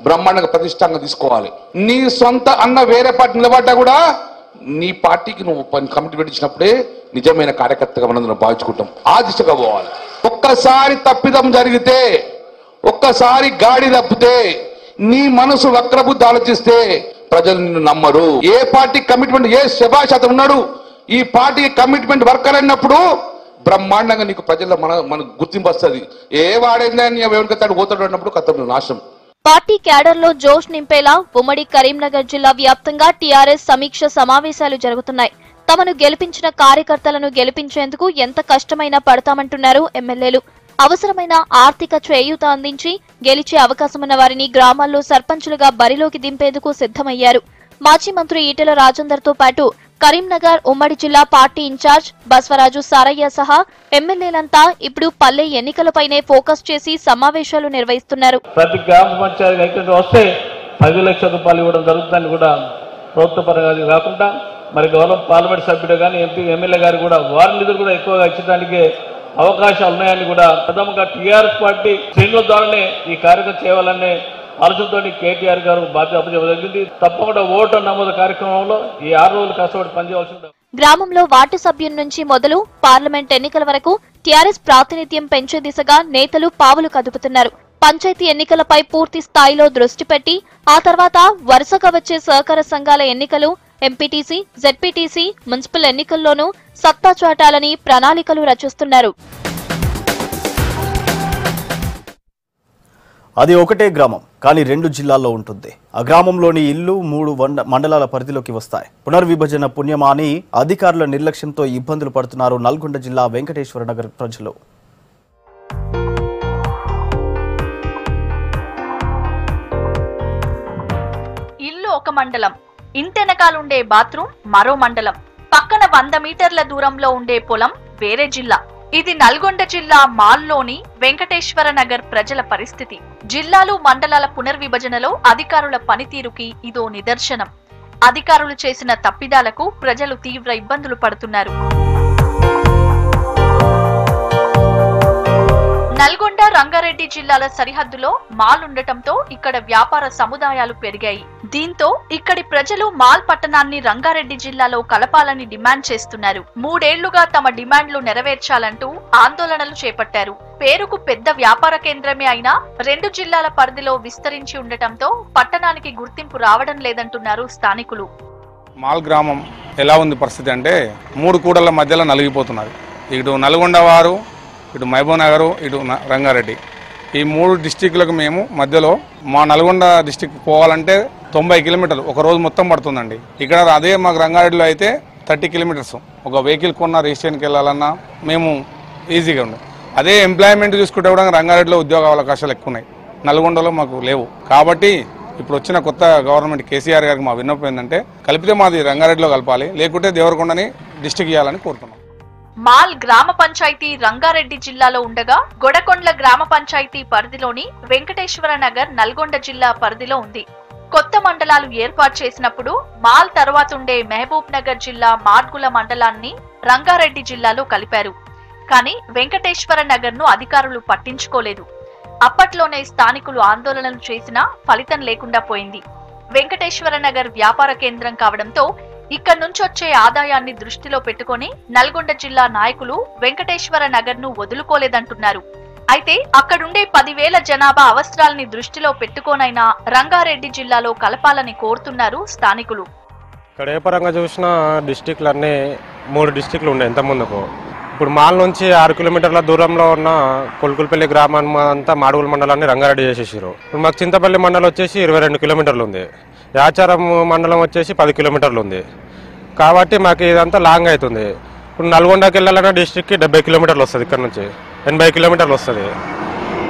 బ్రహ్మాండంగా ప్రతిష్టంగా తీసుకోవాలి. నీ సొంత అన్న వేరే పార్టీ నిలబడ్డా కూడా నీ పార్టీకి నువ్వు పని కమిట్మెంట్ ఇచ్చినప్పుడే నిజమైన కార్యకర్తగా మనం భావించుకుంటాం. ఆ దిశగా పోవాలి. ఒక్కసారి తప్పిదం జరిగితే ఒక్కసారి గాడి తప్పితే నీ మనసు వక్రబుద్ధి ఆలోచిస్తే ప్రజలు నిన్ను నమ్మరు. ఏ పార్టీ కమిట్మెంట్ ఏ శభాష్ ఉన్నాడు ఈ పార్టీ కమిట్మెంట్ వర్కర్ అన్నప్పుడు బ్రహ్మాండంగా నీకు ప్రజల్లో మన మనకు గుర్తింపు వస్తుంది. ఏ వాడైందని ఎవరికి తడు పోతాడు అన్నప్పుడు కథ నాశనం. పార్టీ క్యాడర్లో జోష్ నింపేలా ఉమ్మడి కరీంనగర్ జిల్లా వ్యాప్తంగా టీఆర్ఎస్ సమీక్ష సమావేశాలు జరుగుతున్నాయి. తమను గెలిపించిన కార్యకర్తలను గెలిపించేందుకు ఎంత కష్టమైనా పడతామంటున్నారు ఎమ్మెల్యేలు. అవసరమైన ఆర్థిక చేయూత అందించి గెలిచే అవకాశమున్న వారిని గ్రామాల్లో సర్పంచులుగా బరిలోకి దింపేందుకు సిద్ధమయ్యారు. మాజీ మంత్రి ఈటెల రాజేందర్తో పాటు కరీంనగర్ ఉమ్మడి జిల్లా పార్టీ ఇన్ఛార్జ్ బస్వరాజు సారయ్య సహా ఎమ్మెల్యేలంతా ఇప్పుడు పల్లె ఎన్నికలపైనే ఫోకస్ చేసి సమావేశాలు నిర్వహిస్తున్నారు. ప్రతి గ్రామ పంచాయతీ వస్తే పది లక్షల రూపాయలు ఇవ్వడం జరుగుతుందని కూడా ప్రభుత్వ పరంగా కాకుండా మరి గౌరవ పార్లమెంట్ సభ్యుడు కానీ ఎంపీ ఎమ్మెల్యే గారు కూడా వారి నిధులు కూడా ఎక్కువగా ఇచ్చడానికి అవకాశాలు ఉన్నాయని కూడా ప్రథమంగా టీఆర్ఎస్ పార్టీ శ్రేణుల ద్వారానే ఈ కార్యక్రమం చేయాలనే ఆలోచనతో కేటీఆర్ గారు బాధ్యత జరిగింది. తప్పకుండా ఓటు నమోదు కార్యక్రమంలో ఈ ఆరు రోజులు కష్టపడి పనిచేయవలసి గ్రామంలో వార్డు సభ్యుల నుంచి మొదలు పార్లమెంట్ ఎన్నికల వరకు టీఆర్ఎస్ ప్రాతినిధ్యం పెంచే దిశగా నేతలు పావులు కదుపుతున్నారు. పంచాయతీ ఎన్నికలపై పూర్తి స్థాయిలో దృష్టి పెట్టి ఆ తర్వాత వరుసగా వచ్చే సహకార సంఘాల ఎన్నికలు ఎంపీటీసీ జెడ్పీటీసీ మున్సిపల్ ఎన్నికల్లోనూ సత్తా చాటాలని ప్రణాళికలు రచిస్తున్నారు. అది ఒకటే గ్రామం కానీ రెండు జిల్లాల్లో ఉంటుంది. ఆ గ్రామంలోని ఇల్లు మూడు వండ- మండలాల పరిధిలోకి వస్తాయి. పునర్విభజన పుణ్యమాని అధికారుల నిర్లక్ష్యంతో ఇబ్బందులు పడుతున్నారు నల్గొండ జిల్లా వెంకటేశ్వర నగర్ ప్రజలు. ఇల్లు ఒక మండలం ఇంతెనకాలుండే బాత్రూమ్ మరో మండలం. పక్కన వంద మీటర్ల దూరంలో ఉండే పొలం వేరే జిల్లా. ఇది నల్గొండ జిల్లా మాల్లోని వెంకటేశ్వర నగర్ ప్రజల పరిస్థితి. జిల్లాలు మండలాల పునర్విభజనలో అధికారుల పనితీరుకి ఇదో నిదర్శనం. అధికారులు చేసిన తప్పిదాలకు ప్రజలు తీవ్ర ఇబ్బందులు పడుతున్నారు. నల్గొండ రంగారెడ్డి జిల్లాల సరిహద్దులో మాల్ ఉండటంతో ఇక్కడ వ్యాపార సముదాయాలు పెరిగాయి. దీంతో ఇక్కడి ప్రజలు మాల్ పట్టణాన్ని రంగారెడ్డి జిల్లాలో కలపాలని డిమాండ్ చేస్తున్నారు. మూడేళ్ళుగా తమ డిమాండ్లు నెరవేర్చాలంటూ ఆందోళనలు చేపట్టారు. పేరుకు పెద్ద వ్యాపార కేంద్రమే అయినా రెండు జిల్లాల పరిధిలో విస్తరించి ఉండటంతో పట్టణానికి గుర్తింపు రావడం లేదంటున్నారు స్థానికులు. మాల్ గ్రామం ఎలా ఉంది పరిస్థితి అంటే మూడు కూడల మధ్యలో నలిగిపోతున్నది. ఇటు నల్గొండ వారు ఇటు మహబూబ్ నగర్ ఇటు రంగారెడ్డి. ఈ మూడు డిస్టిక్లకు మేము మధ్యలో మా నల్గొండ డిస్టిక్ పోవాలంటే తొంభై కిలోమీటర్లు ఒక రోజు మొత్తం పడుతుందండి. ఇక్కడ అదే మాకు రంగారెడ్డిలో అయితే థర్టీ కిలోమీటర్స్. ఒక వెహికల్ కొన్న రిజిస్ట్రేషన్కి వెళ్ళాలన్నా మేము ఈజీగా ఉంది అదే ఎంప్లాయ్మెంట్ చూసుకుంటే కూడా రంగారెడ్డిలో ఉద్యోగ అవకాశాలు ఎక్కువ ఉన్నాయి నల్గొండలో మాకు లేవు. కాబట్టి ఇప్పుడు వచ్చిన కొత్త గవర్నమెంట్ కేసీఆర్ గారికి మా విన్నపం ఏంటంటే కలిపితే మాది రంగారెడ్డిలో కలపాలి లేకుంటే దేవరకొండని డిస్టిక్ ఇవ్వాలని కోరుతున్నాం. మాల్ గ్రామ పంచాయతీ రంగారెడ్డి జిల్లాలో ఉండగా గొడకొండ్ల గ్రామ పంచాయతీ పరిధిలోని వెంకటేశ్వర నగర్ నల్గొండ జిల్లా పరిధిలో ఉంది. కొత్త మండలాలు ఏర్పాటు చేసినప్పుడు మాల్ తర్వాత ఉండే మహబూబ్ నగర్ జిల్లా మార్గుల మండలాన్ని రంగారెడ్డి జిల్లాలో కలిపారు. కానీ వెంకటేశ్వర నగర్ను అధికారులు పట్టించుకోలేదు. అప్పట్లోనే స్థానికులు ఆందోళనలు చేసినా ఫలితం లేకుండా పోయింది. వెంకటేశ్వర నగర్ వ్యాపార కేంద్రం కావడంతో ఇక్కడ నుంచి వచ్చే ఆదాయాన్ని దృష్టిలో పెట్టుకొని నల్గొండ జిల్లా నాయకులు వెంకటేశ్వర నగర్ను వదులుకోలేదంటున్నారు. అయితే అక్కడుండే పదివేల జనాభా అవసరాల్ని దృష్టిలో పెట్టుకోనైనా రంగారెడ్డి జిల్లాలో కలపాలని కోరుతున్నారు స్థానికులు. ఇక్కడ ఏ పరంగా చూసినా డిస్టిక్లు అన్నీ మూడు డిస్టిక్లు ఉండే ఇంత ముందుకు. ఇప్పుడు మాల్ నుంచి ఆరు కిలోమీటర్ల దూరంలో ఉన్న కొలుకులపల్లి గ్రామం అంతా మాడుగుల మండలాన్ని రంగారెడ్డి చేసేసారు ఇప్పుడు మాకు చింతపల్లి మండలం వచ్చేసి ఇరవై రెండు కిలోమీటర్లు ఉంది. యాచారం మండలం వచ్చేసి పది కిలోమీటర్లు ఉంది. కాబట్టి మాకు ఇదంతా లాంగ్ అవుతుంది. ఇప్పుడు నల్గొండకి వెళ్ళాలన్నా డిస్టిక్కి డెబ్బై కిలోమీటర్లు వస్తుంది ఇక్కడ నుంచి. ఎనభై కిలోమీటర్లు వస్తుంది.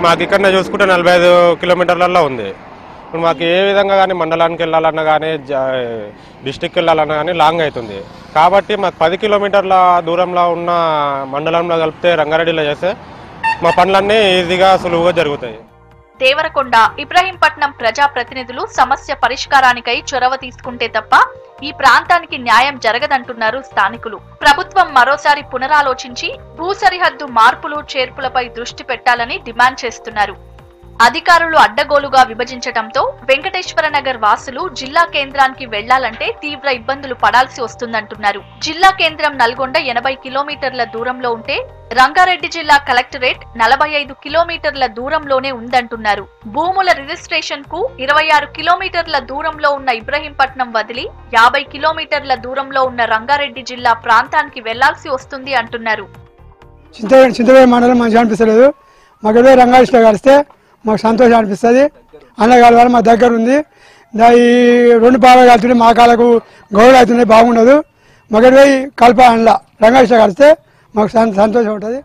మాకు ఇక్కడనే చూసుకుంటే నలభై ఐదు కిలోమీటర్లలో ఉంది. ఇప్పుడు మాకు ఏ విధంగా కానీ మండలానికి వెళ్ళాలన్నా కానీ డిస్టిక్కి వెళ్ళాలన్నా కానీ లాంగ్ అవుతుంది. కాబట్టి మాకు పది కిలోమీటర్ల దూరంలో ఉన్న మండలంలో కలిపితే రంగారెడ్డిలో చేస్తే మా పనులన్నీ ఈజీగా సులువుగా జరుగుతాయి. దేవరకొండ ఇబ్రహీంపట్నం ప్రజా ప్రతినిధులు సమస్య పరిష్కారానికై చొరవ తీసుకుంటే తప్ప ఈ ప్రాంతానికి న్యాయం జరగదంటున్నారు స్థానికులు. ప్రభుత్వం మరోసారి పునరాలోచించి భూ సరిహద్దు మార్పులు చేర్పులపై దృష్టి పెట్టాలని డిమాండ్ చేస్తున్నారు. అధికారులు అడ్డగోలుగా విభజించటంతో వెంకటేశ్వర నగర్ వాసులు జిల్లా కేంద్రానికి వెళ్ళాలంటే తీవ్ర ఇబ్బందులు పడాల్సి వస్తుందంటున్నారు. జిల్లా కేంద్రం నల్గొండ ఎనభై కిలోమీటర్ల దూరంలో ఉంటే రంగారెడ్డి జిల్లా కలెక్టరేట్ నలభై ఐదు కిలోమీటర్ల దూరంలోనే ఉందంటున్నారు. భూముల రిజిస్ట్రేషన్కు ఇరవై ఆరు కిలోమీటర్ల దూరంలో ఉన్న ఇబ్రహీంపట్నం వదిలి యాభై కిలోమీటర్ల దూరంలో ఉన్న రంగారెడ్డి జిల్లా ప్రాంతానికి వెళ్ళాల్సి వస్తుంది అంటున్నారు. చింతవేడి మండలం మంచిగా అనిపిస్తలేదు. మగదే రంగారెడ్డి కలిస్తే మాకు సంతోషం అనిపిస్తుంది. అన్నగారి వల్ల మా దగ్గర ఉంది ఈ రెండు పాలు కలుతుంటే మా కాళ్ళకు గౌరవ అవుతున్నాయి బాగుండదు. మాకు పోయి కలప అందులో కలిస్తే మాకు సంతోషం ఉంటుంది.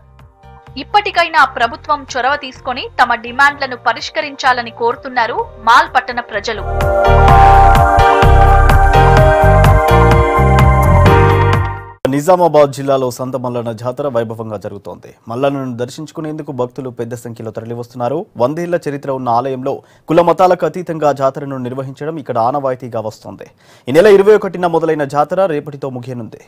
ఇప్పటికైనా ప్రభుత్వం చొరవ తీసుకొని తమ డిమాండ్లను పరిష్కరించాలని కోరుతున్నారు మాల్ పట్టణ ప్రజలు. నిజామాబాద్ జిల్లాలో సంత మల్లన్న జాతర వైభవంగా జరుగుతోంది. మల్లన్నను దర్శించుకునేందుకు భక్తులు పెద్ద సంఖ్యలో తరలివస్తున్నారు. వందేళ్ళ చరిత్ర ఉన్న ఆలయంలో కుల మతాలకు అతీతంగా జాతరను నిర్వహించడం ఇక్కడ ఆనవాయితీగా వస్తోంది. ఈ నెల ఇరవై ఒకటిన మొదలైన జాతర రేపటితో ముగియనుంది.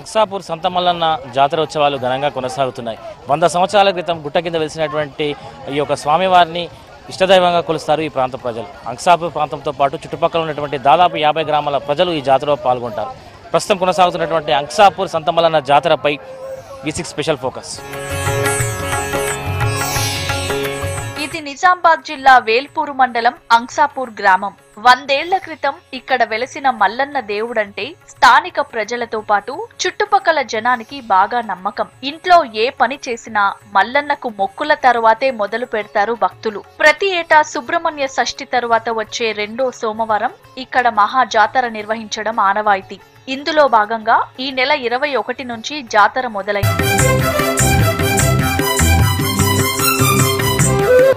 అక్సాపూర్ సంత మల్లన్న జాతర ఉత్సవాలు ఘనంగా కొనసాగుతున్నాయి. వంద సంవత్సరాల క్రితం గుట్ట కింద వెలిసినటువంటి ఈ యొక్క స్వామివారిని ఇష్టదైవంగా కొలుస్తారు ఈ ప్రాంత ప్రజలు. అంక్సాపూర్ ప్రాంతంతో పాటు చుట్టుపక్కల ఉన్నటువంటి దాదాపు యాభై గ్రామాల ప్రజలు ఈ జాతరలో పాల్గొంటారు. ప్రస్తుతం కొనసాగుతున్నటువంటి అంక్సాపూర్ సంతమలన జాతరపై వి సిక్స్ స్పెషల్ ఫోకస్. ఇది నిజామాబాద్ జిల్లా వేల్పూరు మండలం అంక్సాపూర్ గ్రామం. వందేళ్ళ క్రితం ఇక్కడ వెలసిన మల్లన్న దేవుడంటే స్థానిక ప్రజలతో పాటు చుట్టుపక్కల జనానికి బాగా నమ్మకం. ఇంట్లో ఏ పని చేసినా మల్లన్నకు మొక్కుల తరువాతే మొదలు పెడతారు భక్తులు. ప్రతి ఏటా సుబ్రహ్మణ్య షష్ఠి తరువాత వచ్చే రెండో సోమవారం ఇక్కడ మహాజాతర నిర్వహించడం ఆనవాయితీ. ఇందులో భాగంగా ఈ నెల ఇరవై ఒకటి నుంచి జాతర మొదలైంది.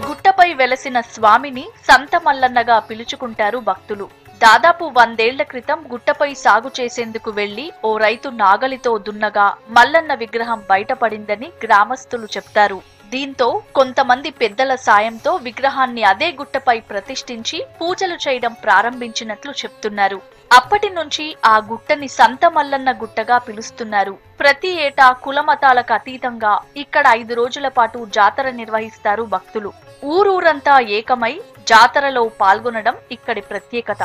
గుట్టపై వెలసిన స్వామిని సంత మల్లన్నగా పిలుచుకుంటారు భక్తులు. దాదాపు వందేళ్ళ క్రితం గుట్టపై సాగు చేసేందుకు వెళ్ళి ఓ రైతు నాగలితో దున్నగా మల్లన్న విగ్రహం బయటపడిందని గ్రామస్తులు చెప్తారు. దీంతో కొంతమంది పెద్దల సాయంతో విగ్రహాన్ని అదే గుట్టపై ప్రతిష్ఠించి పూజలు చేయడం ప్రారంభించినట్లు చెప్తున్నారు. అప్పటి నుంచి ఆ గుట్టని సంత మల్లన్న గుట్టగా పిలుస్తున్నారు. ప్రతి ఏటా కులమతాలకు అతీతంగా ఇక్కడ ఐదు రోజుల పాటు జాతర నిర్వహిస్తారు భక్తులు. ఊరూరంతా ఏకమై జాతరలో పాల్గొనడం ఇక్కడి ప్రత్యేకత.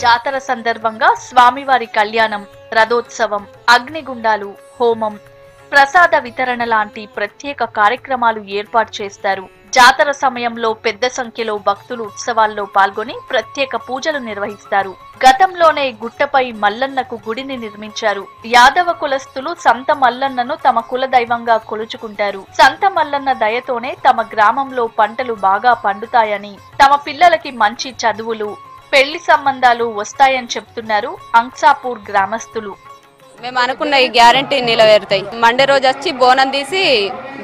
జాతర సందర్భంగా స్వామివారి కళ్యాణం రథోత్సవం అగ్నిగుండాలు హోమం ప్రసాద వితరణ లాంటి ప్రత్యేక కార్యక్రమాలు ఏర్పాటు చేస్తారు. జాతర సమయంలో పెద్ద సంఖ్యలో భక్తులు ఉత్సవాల్లో పాల్గొని ప్రత్యేక పూజలు నిర్వహిస్తారు. గతంలోనే గుట్టపై మల్లన్నకు గుడిని నిర్మించారు. యాదవ కులస్తులు సంత మల్లన్నను తమ కుల దైవంగా కొలుచుకుంటారు. సంత మల్లన్న దయతోనే తమ గ్రామంలో పంటలు బాగా పండుతాయని తమ పిల్లలకి మంచి చదువులు పెళ్ళి సంబంధాలు వస్తాయని చెప్తున్నారు అంక్సాపూర్ గ్రామస్తులు. మేము అనుకున్న ఈ గ్యారంటీ నిలవేరుతాయి మండే రోజు వచ్చి బోనం తీసి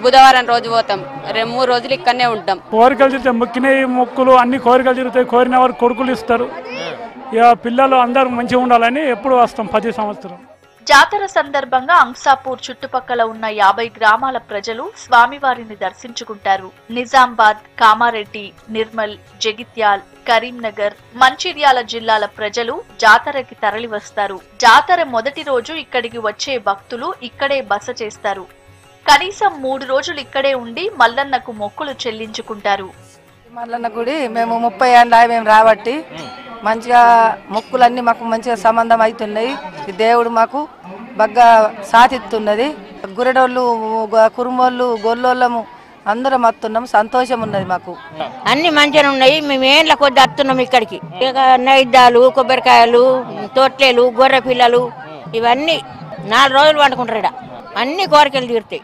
బుధవారం రోజు పోతాం. రేపు మూడు రోజులు ఇక్కడనే ఉంటాం. కోరికలు తీరుతాయి మొక్కిన మొక్కులు అన్ని కోరికలు తీరుతాయి కోరిన వారు కొడుకులు ఇస్తారు. ఇక పిల్లలు అందరూ మంచిగా ఉండాలని ఎప్పుడు వస్తాం ప్రతి సంవత్సరం జాతర సందర్భంగా అంసాపూర్ చుట్టుపక్కల ఉన్న యాభై గ్రామాల ప్రజలు స్వామివారిని దర్శించుకుంటారు. నిజామాబాద్ కామారెడ్డి నిర్మల్ జగిత్యాల్ కరీంనగర్ మంచిర్యాల జిల్లాల ప్రజలు జాతరకి తరలి వస్తారు జాతర మొదటి రోజు ఇక్కడికి వచ్చే భక్తులు ఇక్కడే బస చేస్తారు. కనీసం మూడు రోజులు ఇక్కడే ఉండి మల్లన్నకు మొక్కులు చెల్లించుకుంటారు. మల్లన్న గుడి మేము ముప్పై ఏళ్ళ మేము రాబట్టి మంచిగా మొక్కులన్నీ మాకు మంచిగా సంబంధం అవుతున్నాయి. ఈ దేవుడు మాకు బాగా సాధిస్తున్నది గురడోళ్ళు కురుమోళ్ళు గొల్లోళ్ళము అందరం వస్తున్నాం సంతోషం ఉన్నది మాకు. అన్ని మంచిగా ఉన్నాయి. మేము ఏండ్ల కొద్ది వస్తున్నాం ఇక్కడికి. ఇక నైద్యాలు కొబ్బరికాయలు తొట్లేలు గొర్రె పిల్లలు ఇవన్నీ నాలుగు రోజులు వండుకుంటారు ఈడ. అన్ని కోరికలు తీరుతాయి.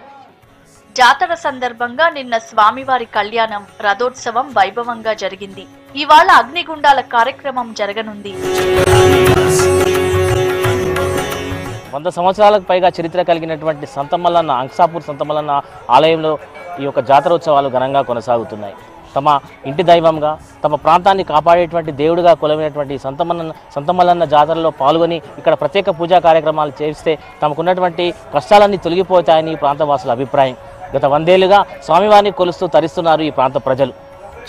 జాతర సందర్భంగా నిన్న స్వామివారి కళ్యాణం రథోత్సవం వైభవంగా జరిగింది. ఇవాళ అగ్నిగుండాల కార్యక్రమం జరగనుంది. వంద సంవత్సరాలకు పైగా చరిత్ర కలిగినటువంటి సంతమల్లన్న అంక్సాపూర్ సంతమల్లన్న ఆలయంలో ఈ యొక్క జాతరోత్సవాలు ఘనంగా కొనసాగుతున్నాయి. తమ ఇంటి దైవంగా తమ ప్రాంతాన్ని కాపాడేటువంటి దేవుడిగా కొలమైనటువంటి సంతమన్న సంతమల్లన్న జాతరలో పాల్గొని ఇక్కడ ప్రత్యేక పూజా కార్యక్రమాలు చేస్తే తమకున్నటువంటి కష్టాలన్నీ తొలగిపోతాయని ప్రాంతవాసుల అభిప్రాయం. గత వందేళ్ళుగా స్వామివారిని కొలుస్తూ తరిస్తున్నారు ఈ ప్రాంత ప్రజలు.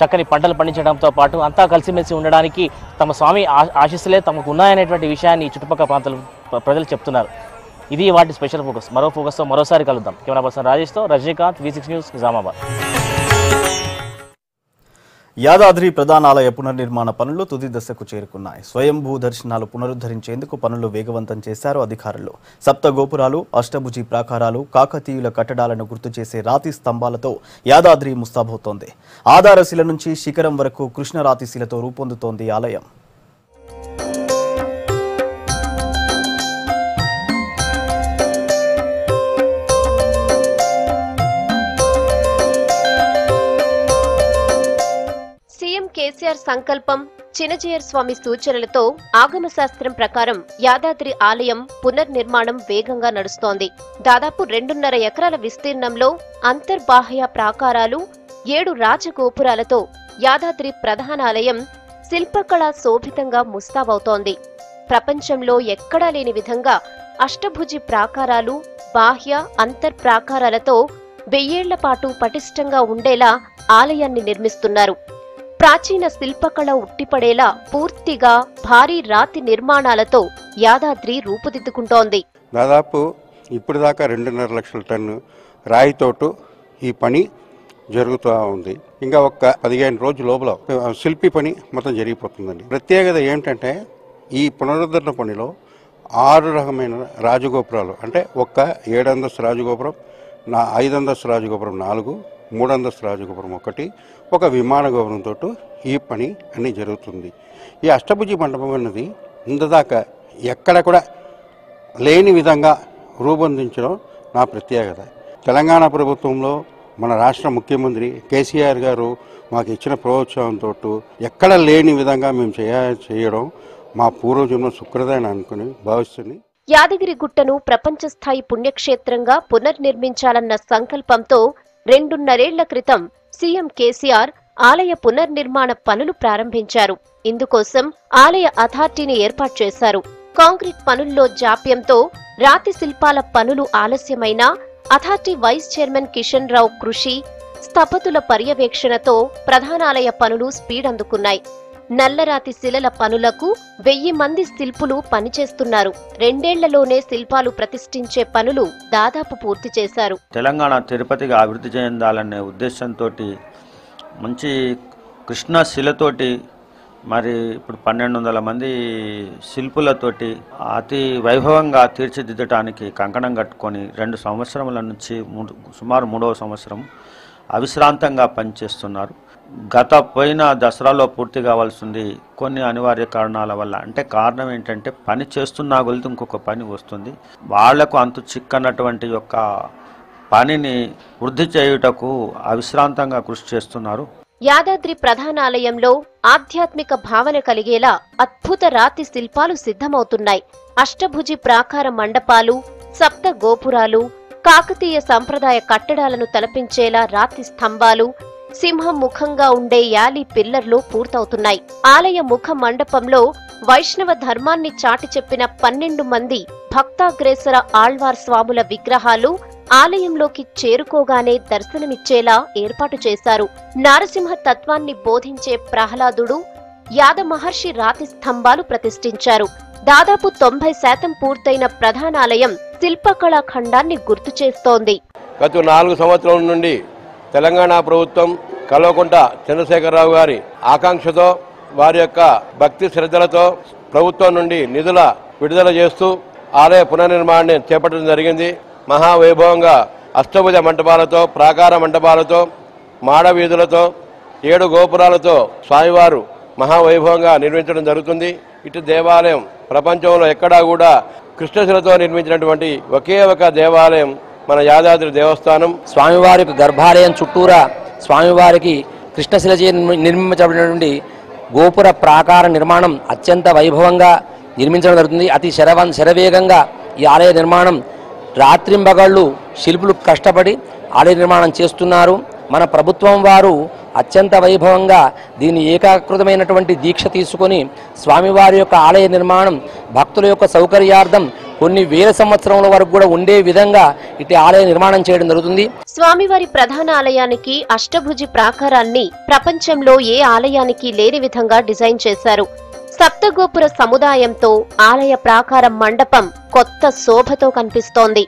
చక్కని పంటలు పండించడంతో పాటు అంతా కలిసిమెలిసి ఉండడానికి తమ స్వామి ఆ- ఆశీస్సులే తమకు ఉన్నాయనేటువంటి విషయాన్ని ఈ చుట్టుపక్కల ప్రాంతాల ప్ర- ప్రజలు చెప్తున్నారు. ఇది వాటి స్పెషల్ ఫోకస్. మరో ఫోకస్తో మరోసారి కలుద్దాం. Camera person రాజేష్తో Rajinikanth V six news Nizamabad. Yadadri ప్రధానాలయ పునర్నిర్మాణ పనులు తుది దశకు చేరుకున్నాయి. స్వయంభూ దర్శనాలు పునరుద్ధరించేందుకు పనులు వేగవంతం చేశారు అధికారులు. సప్త గోపురాలు అష్టభుజి ప్రాకారాలు కాకతీయుల కట్టడాలను గుర్తు చేసే రాతి స్తంభాలతో యాదాద్రి ముస్తాబవుతోంది. ఆధారశిల నుంచి శిఖరం వరకు కృష్ణరాతి శిలతో రూపొందుతోంది ఆలయం. సంకల్పం చినజీయర్ స్వామి సూచనలతో ఆగమ శాస్త్రం ప్రకారం యాదాద్రి ఆలయం పునర్నిర్మాణం వేగంగా నడుస్తోంది. దాదాపు రెండున్నర ఎకరాల విస్తీర్ణంలో అంతర్బాహ్య ప్రాకారాలు ఏడు రాజగోపురాలతో యాదాద్రి ప్రధానాలయం శిల్పకళా శోభితంగా ముస్తాబవుతోంది. ప్రపంచంలో ఎక్కడా లేని విధంగా అష్టభుజి ప్రాకారాలు బాహ్య అంతర్ ప్రాకారాలతో వెయ్యేళ్ళ పాటు పటిష్టంగా ఉండేలా ఆలయాన్ని నిర్మిస్తున్నారు. ప్రాచీన శిల్పకళ ఉట్టిపడేలా పూర్తిగా భారీ రాతి నిర్మాణాలతో యాదాద్రి రూపుదిద్దుకుంటోంది. దాదాపు ఇప్పుడు దాకా రెండున్నర లక్షల టన్ను రాయితోటు ఈ పని జరుగుతూ ఉంది. ఇంకా ఒక్క పదిహేను రోజుల లోపల శిల్పి పని మొత్తం జరిగిపోతుందండి. ప్రత్యేకత ఏమిటంటే ఈ పునరుద్ధరణ పనిలో ఆరు రకమైన రాజగోపురాలు అంటే ఒక్క ఏడంతస్తు రాజగోపురం నా ఐదంతస్తు రాజగోపురం నాలుగు మూడంతస్తు రాజగోపురం ఒకటి ఒక విమాన గోపురంతో ఈ పని అన్ని జరుగుతుంది. ఈ అష్టభుజి మండపం అన్నది ఇంతదాకా ఎక్కడ కూడా లేని విధంగా రూపొందించడం నా ప్రత్యేకత. తెలంగాణ ప్రభుత్వంలో మన రాష్ట్ర ముఖ్యమంత్రి కేసీఆర్ గారు మాకు ఇచ్చిన ప్రోత్సాహంతో ఎక్కడ లేని విధంగా మేము చేయ చేయడం మా పూర్వజన్మ సుకృతాన్ని అనుకుని భావిస్తుంది. యాదగిరి గుట్టను ప్రపంచ స్థాయి పుణ్యక్షేత్రంగా పునర్నిర్మించాలన్న సంకల్పంతో రెండున్నరేళ్ళ క్రితం సీఎం కేసీఆర్ ఆలయ పునర్నిర్మాణ పనులు ప్రారంభించారు. ఇందుకోసం ఆలయ అథారిటీని ఏర్పాటు చేశారు. కాంక్రీట్ పనుల్లో జాప్యంతో రాతి శిల్పాల పనులు ఆలస్యమైన authority vice chairman Kishan Rao కృషి స్థపతుల పర్యవేక్షణతో ప్రధానాలయ పనులు స్పీడ్ అందుకున్నాయి నల్లరాతి శిలల పనులకు వెయ్యి మంది శిల్పులు పనిచేస్తున్నారు. రెండేళ్ళలోనే శిల్పాలు ప్రతిష్ఠించే పనులు దాదాపు పూర్తి చేశారు. తెలంగాణ తిరుపతిగా అభివృద్ధి చెందాలనే ఉద్దేశంతో మంచి కృష్ణా శిలతోటి మరి ఇప్పుడు పన్నెండు వందల మంది శిల్పులతోటి అతి వైభవంగా తీర్చిదిద్దటానికి కంకణం కట్టుకొని రెండు సంవత్సరముల నుంచి మూడు సుమారు మూడవ సంవత్సరం అవిశ్రాంతంగా పనిచేస్తున్నారు. గత పోయిన దసరాలో పూర్తి కావాల్సింది కొన్ని అనివార్య కారణాల వల్ల. అంటే కారణం ఏంటంటే పని చేస్తున్నా కొలితే ఇంకొక పని వస్తుంది. వాళ్ళకు అంతు చిక్కనటువంటి యొక్క పనిని వృద్ధి చేయుటకు అవిశ్రాంతంగా కృషి చేస్తున్నారు. యాదాద్రి ప్రధానాలయంలో ఆధ్యాత్మిక భావన కలిగేలా అద్భుత రాతి శిల్పాలు సిద్ధమవుతున్నాయి. అష్టభుజి ప్రాకార మండపాలు సప్త గోపురాలు కాకతీయ సంప్రదాయ కట్టడాలను తలపించేలా రాతి స్తంభాలు సింహం ముఖంగా ఉండే యాలి పిల్లర్లు పూర్తవుతున్నాయి. ఆలయ ముఖ మండపంలో వైష్ణవ ధర్మాన్ని చాటి చెప్పిన పన్నెండు మంది భక్తాగ్రేసర ఆళ్వార్ స్వాముల విగ్రహాలు ఆలయంలోకి చేరుకోగానే దర్శనమిచ్చేలా ఏర్పాటు చేశారు. నారసింహ తత్వాన్ని బోధించే ప్రహ్లాదుడు యాద మహర్షి రాతి స్తంభాలు ప్రతిష్ఠించారు. దాదాపు తొంభై శాతం పూర్తయిన ప్రధానాలయం శిల్పకళా ఖండాన్ని గుర్తు చేస్తోంది గత నాలుగు సంవత్సరం నుండి తెలంగాణ ప్రభుత్వం కల్వకుంట చంద్రశేఖరరావు గారి ఆకాంక్షతో వారి యొక్క భక్తి శ్రద్ధలతో ప్రభుత్వం నుండి నిధుల విడుదల చేస్తూ ఆలయ పునర్నిర్మాణాన్ని చేపట్టడం జరిగింది. మహావైభవంగా అష్టభుజ మంటపాలతో ప్రాకార మంటపాలతో మాడవీధులతో ఏడు గోపురాలతో స్వామివారు మహావైభవంగా నిర్మించడం జరుగుతుంది. ఇటు దేవాలయం ప్రపంచంలో ఎక్కడా కూడా కృష్ణశిలతో నిర్మించినటువంటి ఒకే ఒక దేవాలయం మన యాదాద్రి దేవస్థానం. స్వామివారి యొక్క గర్భాలయం చుట్టూరా స్వామివారికి కృష్ణశిలచే నిర్మించబడినటువంటి గోపుర ప్రాకార నిర్మాణం అత్యంత వైభవంగా నిర్మించడం జరుగుతుంది. అతి శరవ శరవేగంగా ఈ ఆలయ నిర్మాణం రాత్రింబగళ్ళు శిల్పులు కష్టపడి ఆలయ నిర్మాణం చేస్తున్నారు. మన ప్రభుత్వం వారు అత్యంత వైభవంగా దీన్ని ఏకాకృతమైనటువంటి దీక్ష తీసుకొని స్వామివారి యొక్క ఆలయ నిర్మాణం భక్తుల యొక్క సౌకర్యార్థం కొన్ని వేల సంవత్సరముల వరకు కూడా ఉండే విధంగా ఇటు ఆలయ నిర్మాణం చేయడం జరుగుతుంది. స్వామివారి ప్రధాన ఆలయానికి అష్టభుజి ప్రాకారాన్ని ప్రపంచంలో ఏ ఆలయానికి లేని విధంగా డిజైన్ చేశారు. సప్తగోపుర సముదాయంతో ఆలయ ప్రాకార మండపం కొత్త శోభతో కనిపిస్తోంది.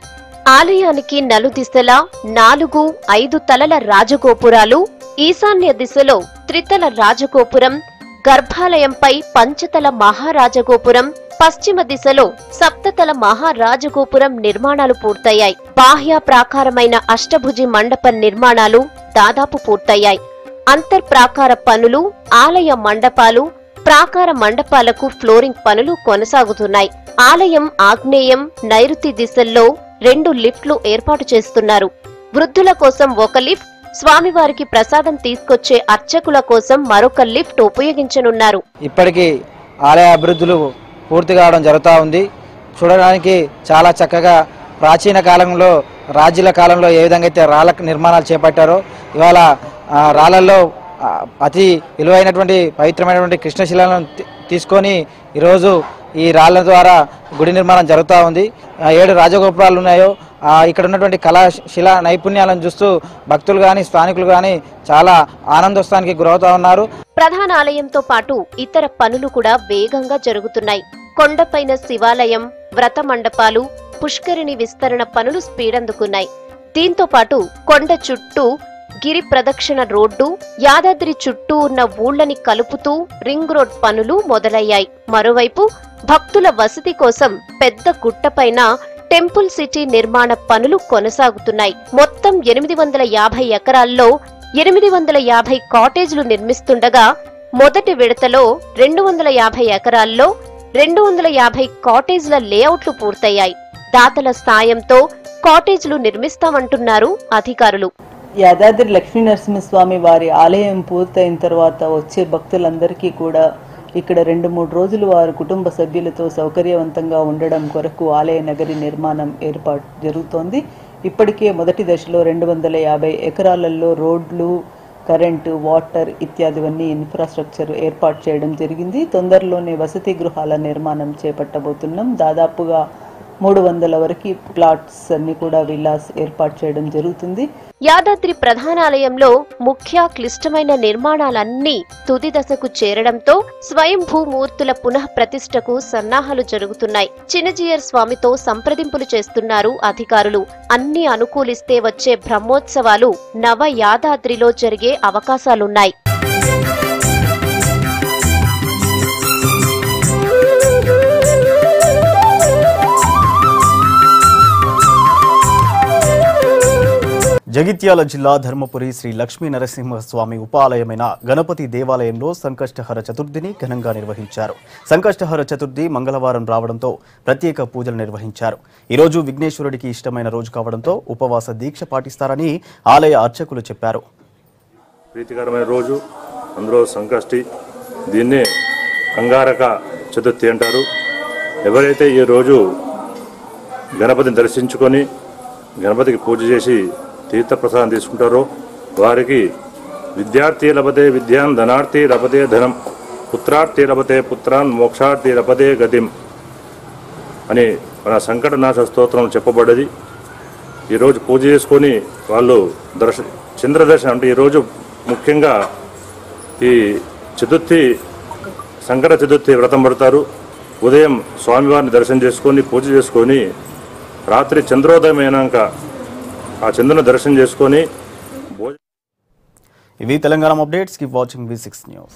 ఆలయానికి నలుదిశలా నాలుగు ఐదు తలల రాజగోపురాలు ఈశాన్య దిశలో త్రితల రాజగోపురం గర్భాలయంపై పంచతల మహారాజగోపురం పశ్చిమ దిశలో సప్తతల మహారాజగోపురం నిర్మాణాలు పూర్తయ్యాయి. బాహ్య ప్రాకారమైన అష్టభుజి మండప నిర్మాణాలు దాదాపు పూర్తయ్యాయి. అంతర్ప్రాకార పనులు ఆలయ మండపాలు ప్రాకార మండపాలకు ఫ్లోరింగ్ పనులు కొనసాగుతున్నాయి. ఆలయం ఆగ్నేయం నైరుతి దిశల్లో రెండు లిఫ్ట్లు ఏర్పాటు చేస్తున్నారు. వృద్ధుల కోసం ఒక లిఫ్ట్ స్వామివారికి ప్రసాదం తీసుకొచ్చే అర్చకుల కోసం మరొక లిఫ్ట్ ఉపయోగించనున్నారు. ఇప్పటికీ ఆలయ అభివృద్ధులు పూర్తి కావడం జరుగుతూ ఉంది. చూడడానికి చాలా చక్కగా ప్రాచీన కాలంలో రాజుల కాలంలో ఏ విధంగా అయితే రాళ్ళ నిర్మాణాలు చేపట్టారో ఇవాళ రాళ్ళల్లో అతి విలువైనటువంటి పవిత్రమైనటువంటి కృష్ణశిలను తీసుకొని ఈరోజు ఈ రాళ్ళ ద్వారా గుడి నిర్మాణం జరుగుతూ ఉంది. ఏడు రాజగోపురాలు ఉన్నాయో ఇక్కడ ఉన్నటువంటి కళా శిలా నైపుణ్యాలను చూస్తూ భక్తులు కానీ స్థానికులు కానీ చాలా ఆనందోత్సానికి గురవుతా ఉన్నారు. ప్రధాన ఆలయంతో పాటు ఇతర పనులు కూడా వేగంగా జరుగుతున్నాయి. కొండపైన శివాలయం వ్రత మండపాలు పుష్కరిణి విస్తరణ పనులు స్పీడందుకున్నాయి దీంతో పాటు కొండ చుట్టూ గిరి ప్రదక్షిణ రోడ్డు యాదాద్రి చుట్టూ ఉన్న ఊళ్ళని కలుపుతూ రింగ్ రోడ్ పనులు మొదలయ్యాయి. మరోవైపు భక్తుల వసతి కోసం పెద్ద గుట్టపైన టెంపుల్ సిటీ నిర్మాణ పనులు కొనసాగుతున్నాయి. మొత్తం ఎనిమిది వందల యాభై ఎకరాల్లో ఎనిమిది వందల యాభై కాటేజ్లు నిర్మిస్తుండగా మొదటి విడతలో రెండు వందల యాభై ఎకరాల్లో రెండు వందల యాభై కాటేజ్ల లేఅవుట్లు పూర్తయ్యాయి. దాతల సాయంతో కాటేజ్లు నిర్మిస్తామంటున్నారు అధికారులు. యాదాద్రి లక్ష్మీ నరసింహస్వామి వారి ఆలయం పూర్తయిన తర్వాత వచ్చే భక్తులందరికీ కూడా ఇక్కడ రెండు మూడు రోజులు వారు కుటుంబ సభ్యులతో సౌకర్యవంతంగా ఉండడం కొరకు ఆలయ నగరి నిర్మాణం ఏర్పాటు జరుగుతోంది. ఇప్పటికే మొదటి దశలో రెండు వందల యాభై ఎకరాలలో రోడ్లు కరెంటు వాటర్ ఇత్యాదివన్నీ ఇన్ఫ్రాస్ట్రక్చర్ ఏర్పాటు చేయడం జరిగింది. తొందరలోనే వసతి గృహాల నిర్మాణం చేపట్టబోతున్నాం. దాదాపుగా మూడు వందల వరకు ప్లాట్స్ అన్ని కూడా విల్లాస్ ఏర్పాటు చేయడం జరుగుతుంది. యాదాద్రి ప్రధానాలయంలో ముఖ్య క్లిష్టమైన నిర్మాణాలన్నీ తుది దశకు చేరడంతో స్వయంభూ మూర్తుల పునః ప్రతిష్టకు సన్నాహాలు జరుగుతున్నాయి. చిన్నజీయర్ స్వామితో సంప్రదింపులు చేస్తున్నారు అధికారులు. అన్ని అనుకూలిస్తే వచ్చే బ్రహ్మోత్సవాలు నవ యాదాద్రిలో జరిగే అవకాశాలున్నాయి. జగిత్యాల జిల్లా ధర్మపురి శ్రీ లక్ష్మీ నరసింహస్వామి ఉపాలయమైన గణపతి దేవాలయంలో సంకష్టహర చతుర్థిని ఘనంగా నిర్వహించారు. సంకష్టహర చతుర్థి మంగళవారం రావడంతో ప్రత్యేక పూజలు నిర్వహించారు. ఈరోజు విఘ్నేశ్వరుడికి ఇష్టమైన రోజు కావడంతో ఉపవాస దీక్ష పాటిస్తారని ఆలయ అర్చకులు చెప్పారు. ప్రీతికరమైన రోజు. అందులో సంకష్టి దీన్ని అంగారక చతుర్థి అంటారు. ఎవరైతే ఈ రోజు గణపతిని దర్శించుకొని గణపతికి పూజ చేసి తీర్థప్రసాదం తీసుకుంటారో వారికి విద్యార్థి లభతే విద్యాన్ ధనార్థి లభతే ధనం పుత్రార్థి లభతే పుత్రాన్ మోక్షార్థి లభతే గతిం అని మన సంకటనాశ స్తోత్రం చెప్పబడ్డది. ఈరోజు పూజ చేసుకొని వాళ్ళు దర్శ చంద్రదర్శనం అంటే ఈరోజు ముఖ్యంగా ఈ చతుర్థి సంకట చతుర్థి వ్రతం పడతారు. ఉదయం స్వామివారిని దర్శనం చేసుకొని పూజ చేసుకొని రాత్రి చంద్రోదయం అయినాక ఆ చంద్రుని దర్శనం చేసుకొని భోజనం ఇవి Telangana updates. Keep watching V six news